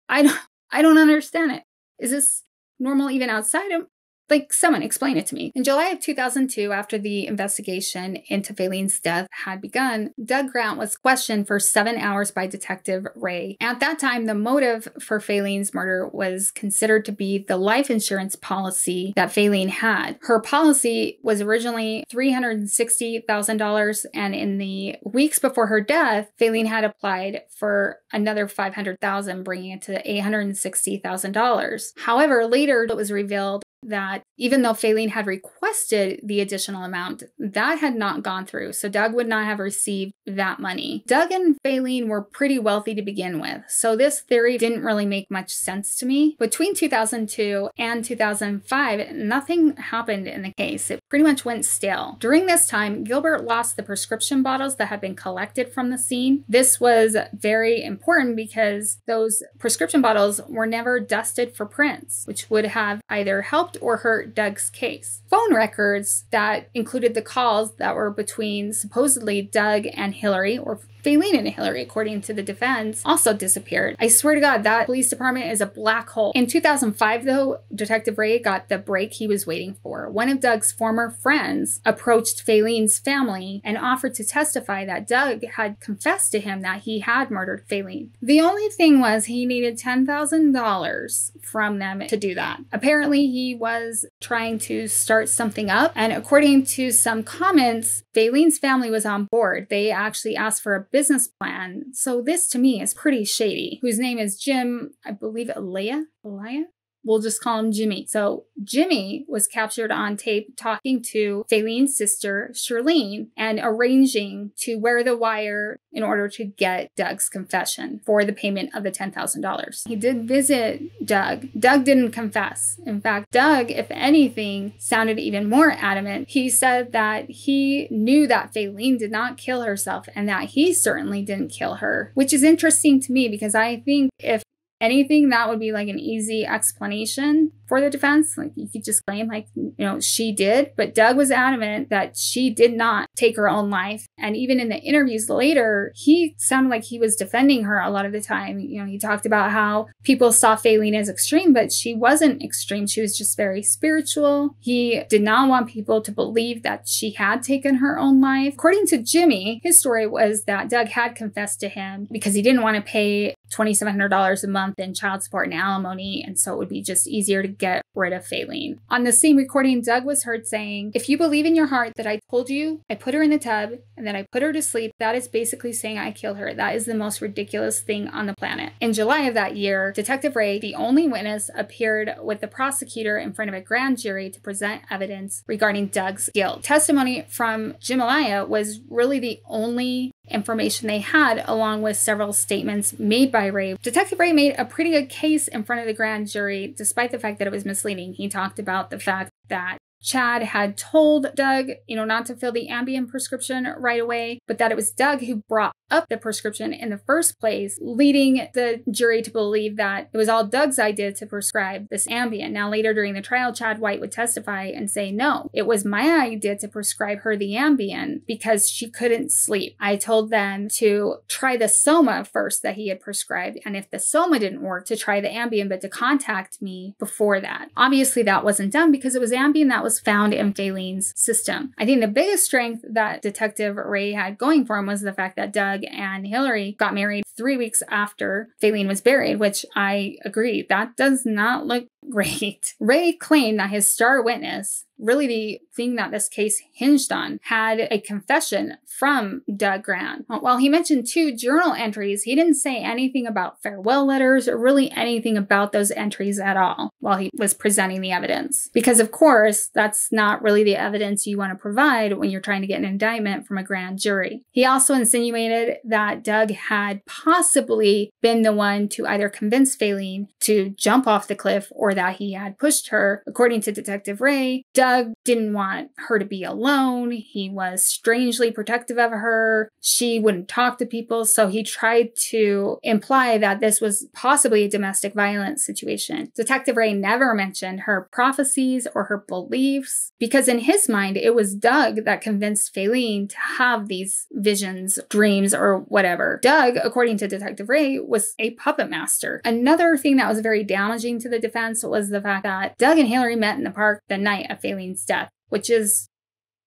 I don't I don't understand it. Is this normal even outside of Like, someone explain it to me. In July of 2002, after the investigation into Faylene's death had begun, Doug Grant was questioned for seven hours by Detective Ray. At that time, the motive for Faylene's murder was considered to be the life insurance policy that Faylene had. Her policy was originally $360,000, and in the weeks before her death, Faylene had applied for another 500,000, bringing it to $860,000. However, later it was revealed that even though Faylene had requested the additional amount, that had not gone through. So Doug would not have received that money. Doug and Faylene were pretty wealthy to begin with. So this theory didn't really make much sense to me. Between 2002 and 2005, nothing happened in the case. It pretty much went stale. During this time, Gilbert lost the prescription bottles that had been collected from the scene. This was very important because those prescription bottles were never dusted for prints, which would have either helped helped or hurt Doug's case. Phone records that included the calls that were between supposedly Doug and Hillary, or Faylene and Hillary, according to the defense, also disappeared. I swear to God, that police department is a black hole. In 2005, though, Detective Ray got the break he was waiting for. One of Doug's former friends approached Faylene's family and offered to testify that Doug had confessed to him that he had murdered Faylene. The only thing was he needed $10,000 from them to do that. Apparently, he was trying to start something up, and according to some comments, Faylene's family was on board. They actually asked for a business plan. So this to me is pretty shady. Whose name is Jim, I believe Elia? Elia? We'll just call him Jimmy. So Jimmy was captured on tape talking to Faylene's sister, Shirlene, and arranging to wear the wire in order to get Doug's confession for the payment of the $10,000. He did visit Doug. Doug didn't confess. In fact, Doug, if anything, sounded even more adamant. He said that he knew that Faylene did not kill herself and that he certainly didn't kill her, which is interesting to me because I think if anything that would be like an easy explanation for the defense. Like you could just claim like, you know, she did, but Doug was adamant that she did not take her own life. And even in the interviews later, he sounded like he was defending her a lot of the time. You know, he talked about how people saw Faylene as extreme, but she wasn't extreme. She was just very spiritual. He did not want people to believe that she had taken her own life. According to Jimmy, his story was that Doug had confessed to him because he didn't want to pay $2,700 a month in child support and alimony. And so it would be just easier to get rid of Faylene. On the same recording, Doug was heard saying, If you believe in your heart that I told you, I put her in the tub and then I put her to sleep, that is basically saying I killed her. That is the most ridiculous thing on the planet. In July of that year, Detective Ray, the only witness, appeared with the prosecutor in front of a grand jury to present evidence regarding Doug's guilt. Testimony from Jim Elia was really the only information they had, along with several statements made by Ray. Detective Ray made a pretty good case in front of the grand jury, despite the fact that it was misleading. He talked about the fact that Chad had told Doug, you know, not to fill the Ambien prescription right away, but that it was Doug who brought up the prescription in the first place, leading the jury to believe that it was all Doug's idea to prescribe this Ambien. Now, later during the trial, Chad White would testify and say, no, it was my idea to prescribe her the Ambien because she couldn't sleep. I told them to try the Soma first that he had prescribed, and if the Soma didn't work, to try the Ambien, but to contact me before that. Obviously, that wasn't done because it was Ambien that was found in Faylene's system. I think the biggest strength that Detective Ray had going for him was the fact that Doug Doug and Hillary got married three weeks after Faylene was buried, which I agree, that does not look great. Ray claimed that his star witness, really the thing that this case hinged on, had a confession from Doug Grant. While he mentioned two journal entries, he didn't say anything about farewell letters or really anything about those entries at all while he was presenting the evidence. Because, of course, that's not really the evidence you want to provide when you're trying to get an indictment from a grand jury. He also insinuated that Doug had possibly been the one to either convince Faylene to jump off the cliff or that he had pushed her. According to Detective Ray, Doug didn't want her to be alone. He was strangely protective of her. She wouldn't talk to people, so he tried to imply that this was possibly a domestic violence situation. Detective Ray never mentioned her prophecies or her beliefs because in his mind, it was Doug that convinced Faylene to have these visions, dreams, or whatever. Doug, according to Detective Ray, was a puppet master. Another thing that was very damaging to the defense evidence was the fact that Doug and Hillary met in the park the night of Faylene's death, which is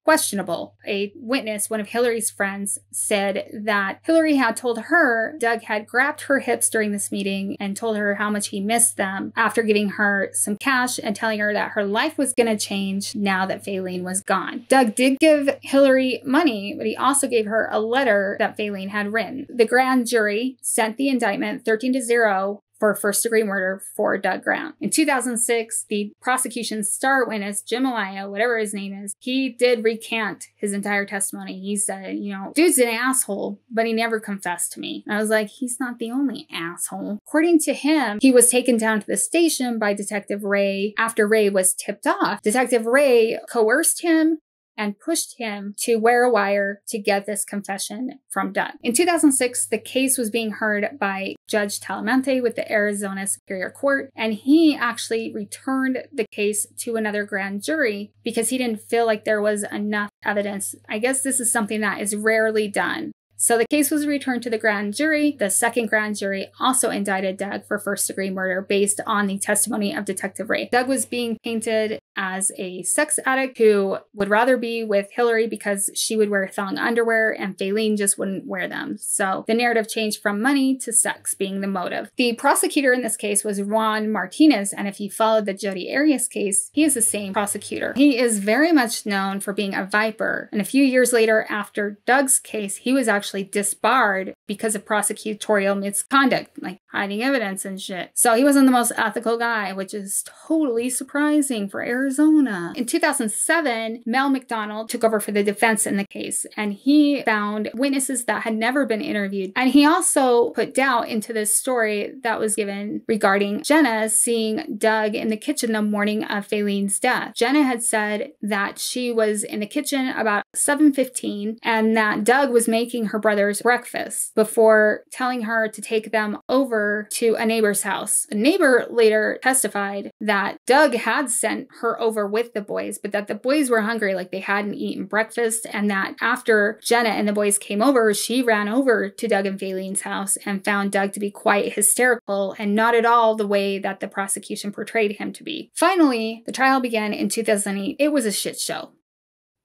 questionable. A witness, one of Hillary's friends, said that Hillary had told her Doug had grabbed her hips during this meeting and told her how much he missed them after giving her some cash and telling her that her life was going to change now that Faylene was gone. Doug did give Hillary money, but he also gave her a letter that Faylene had written. The grand jury sent the indictment 13 to 0 for first degree murder for Doug Grant. In 2006, the prosecution's star witness, Jim Alaia, whatever his name is, he did recant his entire testimony. He said, you know, dude's an asshole, but he never confessed to me. And I was like, he's not the only asshole. According to him, he was taken down to the station by Detective Ray after Ray was tipped off. Detective Ray coerced him and pushed him to wear a wire to get this confession from Dunn. In 2006, the case was being heard by Judge Talamante with the Arizona Superior Court, and he actually returned the case to another grand jury because he didn't feel like there was enough evidence. I guess this is something that is rarely done. So the case was returned to the grand jury. The second grand jury also indicted Doug for first degree murder based on the testimony of Detective Ray. Doug was being painted as a sex addict who would rather be with Hillary because she would wear thong underwear and Faylene just wouldn't wear them. So the narrative changed from money to sex being the motive. The prosecutor in this case was Juan Martinez, and if you followed the Jodi Arias case, he is the same prosecutor. He is very much known for being a viper, and a few years later after Doug's case, he was actually disbarred because of prosecutorial misconduct, like hiding evidence and shit. So he wasn't the most ethical guy, which is totally surprising for Arizona. In 2007, Mel McDonald took over for the defense in the case, and he found witnesses that had never been interviewed. And he also put doubt into this story that was given regarding Jenna seeing Doug in the kitchen the morning of Faylene's death. Jenna had said that she was in the kitchen about 7:15 and that Doug was making her brother's breakfast before telling her to take them over to a neighbor's house. A neighbor later testified that Doug had sent her over with the boys, but that the boys were hungry, like they hadn't eaten breakfast, and that after Jenna and the boys came over, she ran over to Doug and Faylene's house and found Doug to be quite hysterical and not at all the way that the prosecution portrayed him to be. Finally, the trial began in 2008. It was a shit show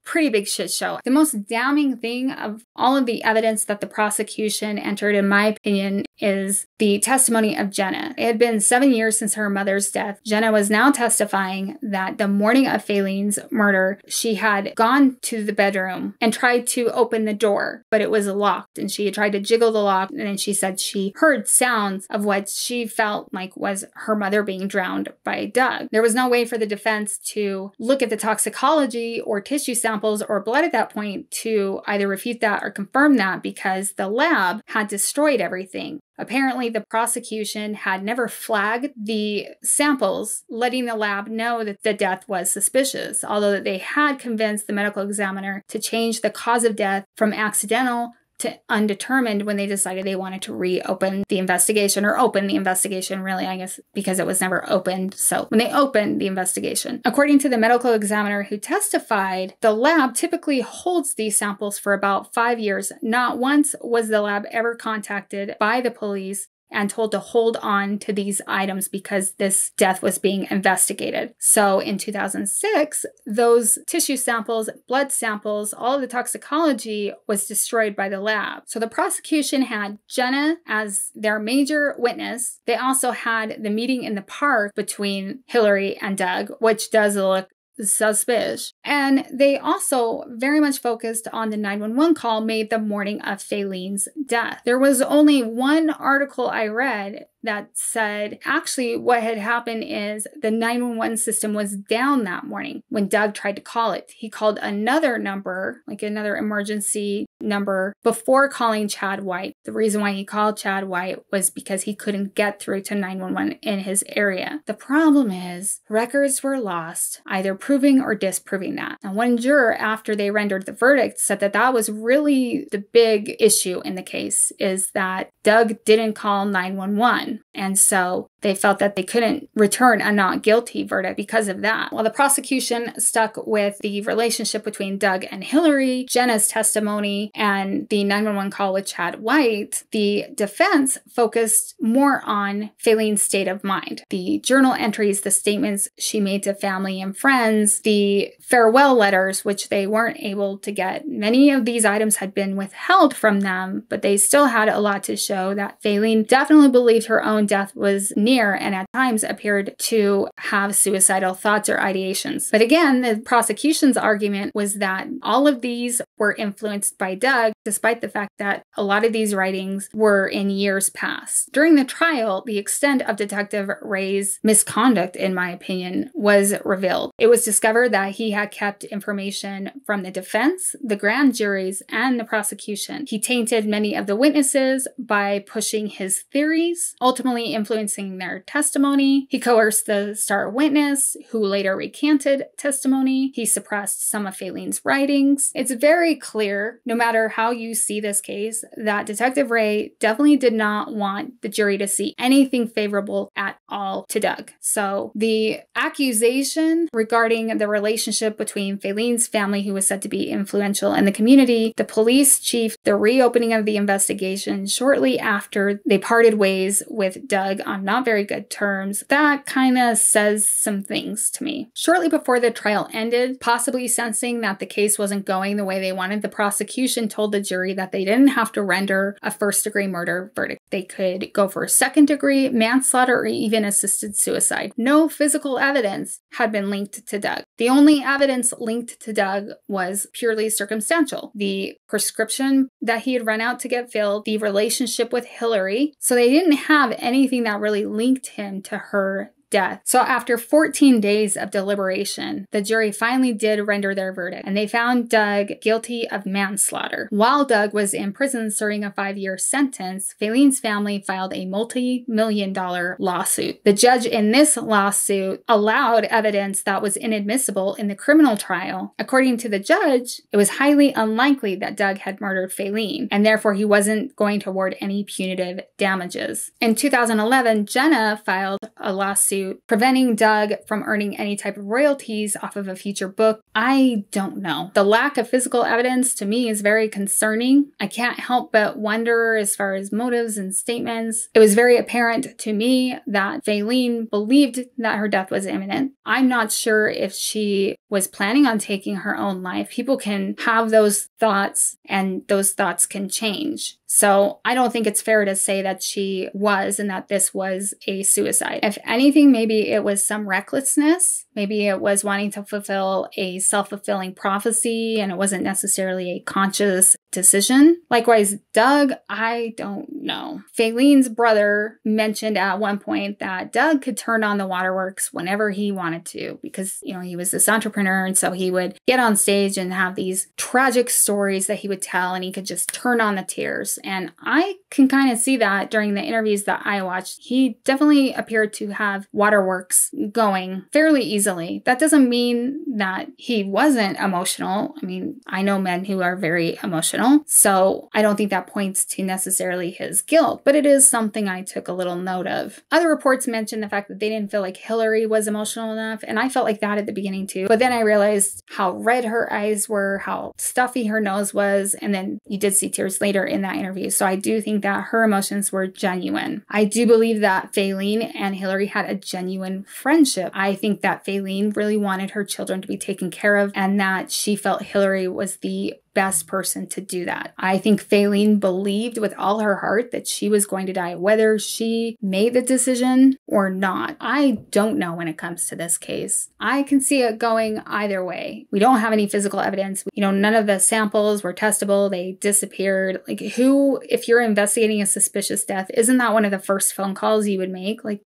pretty big shit show. The most damning thing of all of the evidence that the prosecution entered, in my opinion, is the testimony of Jenna. It had been seven years since her mother's death. Jenna was now testifying that the morning of Faylene's murder, she had gone to the bedroom and tried to open the door, but it was locked and she had tried to jiggle the lock. And then she said she heard sounds of what she felt like was her mother being drowned by Doug. There was no way for the defense to look at the toxicology or tissue samples or blood at that point to either refute that or confirm that because the lab had destroyed everything. Apparently, the prosecution had never flagged the samples, letting the lab know that the death was suspicious, although they had convinced the medical examiner to change the cause of death from accidental to undetermined when they decided they wanted to reopen the investigation or open the investigation, really, I guess, because it was never opened. So when they opened the investigation, according to the medical examiner who testified, the lab typically holds these samples for about five years. Not once was the lab ever contacted by the police and told to hold on to these items because this death was being investigated. So in 2006, those tissue samples, blood samples, all the toxicology was destroyed by the lab. So the prosecution had Jenna as their major witness. They also had the meeting in the park between Hillary and Doug, which does look suspicious. And they also very much focused on the 911 call made the morning of Faylene's death. There was only one article I read that said actually what had happened is the 911 system was down that morning when Doug tried to call it. He called another number, like another emergency number, before calling Chad White. The reason why he called Chad White was because he couldn't get through to 911 in his area. The problem is records were lost, either proving or disproving that. And one juror, after they rendered the verdict, said that that was really the big issue in the case is that Doug didn't call 911 And so they felt that they couldn't return a not guilty verdict because of that. While the prosecution stuck with the relationship between Doug and Hillary, Jenna's testimony, and the 911 call with Chad White, the defense focused more on Faylene's state of mind. The journal entries, the statements she made to family and friends, the farewell letters, which they weren't able to get. Many of these items had been withheld from them, but they still had a lot to show that Faylene definitely believed her own death was near and at times appeared to have suicidal thoughts or ideations. But again, the prosecution's argument was that all of these were influenced by Doug, despite the fact that a lot of these writings were in years past. During the trial, the extent of Detective Ray's misconduct, in my opinion, was revealed. It was discovered that he had kept information from the defense, the grand juries, and the prosecution. He tainted many of the witnesses by pushing his theories, ultimately influencing their testimony. He coerced the star witness, who later recanted testimony. He suppressed some of Faylene's writings. It's very clear, no matter how you see this case, that Detective Ray definitely did not want the jury to see anything favorable at all to Doug. So the accusation regarding the relationship between Faylene's family, who was said to be influential in the community, the police chief, the reopening of the investigation shortly after they parted ways with Doug on not very good terms, that kind of says some things to me. Shortly before the trial ended, possibly sensing that the case wasn't going the way they wanted, the prosecution told the jury that they didn't have to render a first degree murder verdict. They could go for second degree manslaughter or even assisted suicide. No physical evidence had been linked to Doug. The only evidence linked to Doug was purely circumstantial. The prescription that he had run out to get filled, the relationship with Hillary. So they didn't have anything that really linked him to her death. So, after 14 days of deliberation, the jury finally did render their verdict and they found Doug guilty of manslaughter. While Doug was in prison serving a five year sentence, Faylene's family filed a multi million dollar lawsuit. The judge in this lawsuit allowed evidence that was inadmissible in the criminal trial. According to the judge, it was highly unlikely that Doug had murdered Faylene, and therefore he wasn't going to award any punitive damages. In 2011, Jenna filed a lawsuit preventing Doug from earning any type of royalties off of a future book? I don't know. The lack of physical evidence to me is very concerning. I can't help but wonder as far as motives and statements. It was very apparent to me that Faylene believed that her death was imminent. I'm not sure if she was planning on taking her own life. People can have those thoughts and those thoughts can change. So I don't think it's fair to say that she was and that this was a suicide. If anything, maybe it was some recklessness. Maybe it was wanting to fulfill a self fulfilling prophecy and it wasn't necessarily a conscious decision. Likewise, Doug, I don't know. Faylene's brother mentioned at one point that Doug could turn on the waterworks whenever he wanted to because, you know, he was this entrepreneur and so he would get on stage and have these tragic stories that he would tell and he could just turn on the tears. And I can kind of see that during the interviews that I watched. He definitely appeared to have waterworks going fairly easily. That doesn't mean that he wasn't emotional. I mean, I know men who are very emotional. So I don't think that points to necessarily his guilt, but it is something I took a little note of. Other reports mentioned the fact that they didn't feel like Hillary was emotional enough. And I felt like that at the beginning too. But then I realized how red her eyes were, how stuffy her nose was. And then you did see tears later in that interview. So I do think that her emotions were genuine. I do believe that Faylene and Hillary had a genuine friendship. I think that Faylene really wanted her children to be taken care of and that she felt Hillary was the best person to do that. I think Faylene believed with all her heart that she was going to die, whether she made the decision or not. I don't know when it comes to this case. I can see it going either way. We don't have any physical evidence. You know, none of the samples were testable, they disappeared. Like, who, if you're investigating a suspicious death, isn't that one of the first phone calls you would make? Like,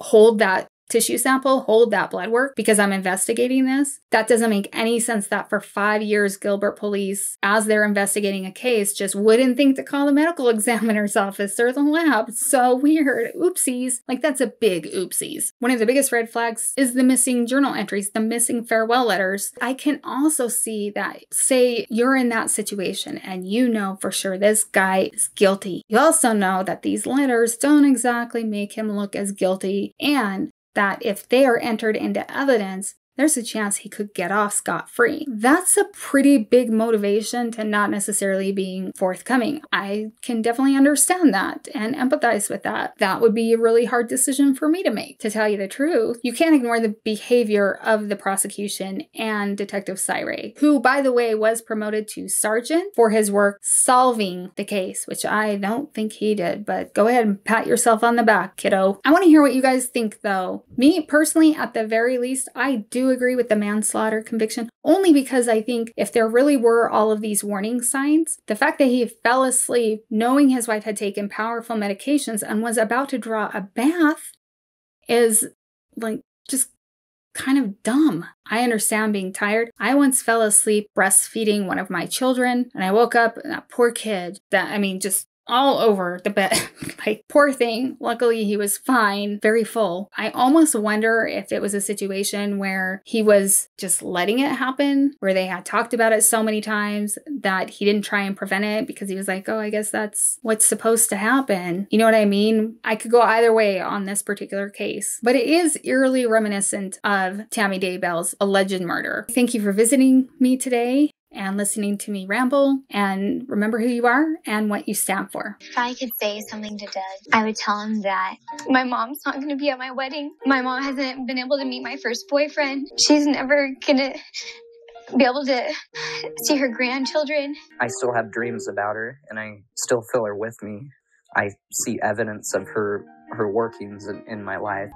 hold that tissue sample, hold that blood work because I'm investigating this. That doesn't make any sense that for five years, Gilbert police, as they're investigating a case, just wouldn't think to call the medical examiner's office or the lab. So weird. Oopsies. Like, that's a big oopsies. One of the biggest red flags is the missing journal entries, the missing farewell letters. I can also see that, say, you're in that situation and you know for sure this guy is guilty. You also know that these letters don't exactly make him look as guilty and that if they are entered into evidence, there's a chance he could get off scot free. That's a pretty big motivation to not necessarily being forthcoming. I can definitely understand that and empathize with that. That would be a really hard decision for me to make, to tell you the truth. You can't ignore the behavior of the prosecution and Detective Sy Ray, who, by the way, was promoted to sergeant for his work solving the case, which I don't think he did, but go ahead and pat yourself on the back, kiddo. I want to hear what you guys think, though. Me personally, at the very least, I agree with the manslaughter conviction, only because I think if there really were all of these warning signs, the fact that he fell asleep knowing his wife had taken powerful medications and was about to draw a bath is like just kind of dumb. I understand being tired. I once fell asleep breastfeeding one of my children and I woke up and that poor kid that I mean just all over the bed. like, poor thing. Luckily, he was fine, very full. I almost wonder if it was a situation where he was just letting it happen, where they had talked about it so many times that he didn't try and prevent it because he was like, oh, I guess that's what's supposed to happen. You know what I mean? I could go either way on this particular case, but it is eerily reminiscent of Tammy Daybell's alleged murder. Thank you for visiting me today and listening to me ramble and remember who you are and what you stand for. If I could say something to Doug, I would tell him that my mom's not going to be at my wedding. My mom hasn't been able to meet my first boyfriend. She's never going to be able to see her grandchildren. I still have dreams about her and I still feel her with me. I see evidence of her her workings in, in my life.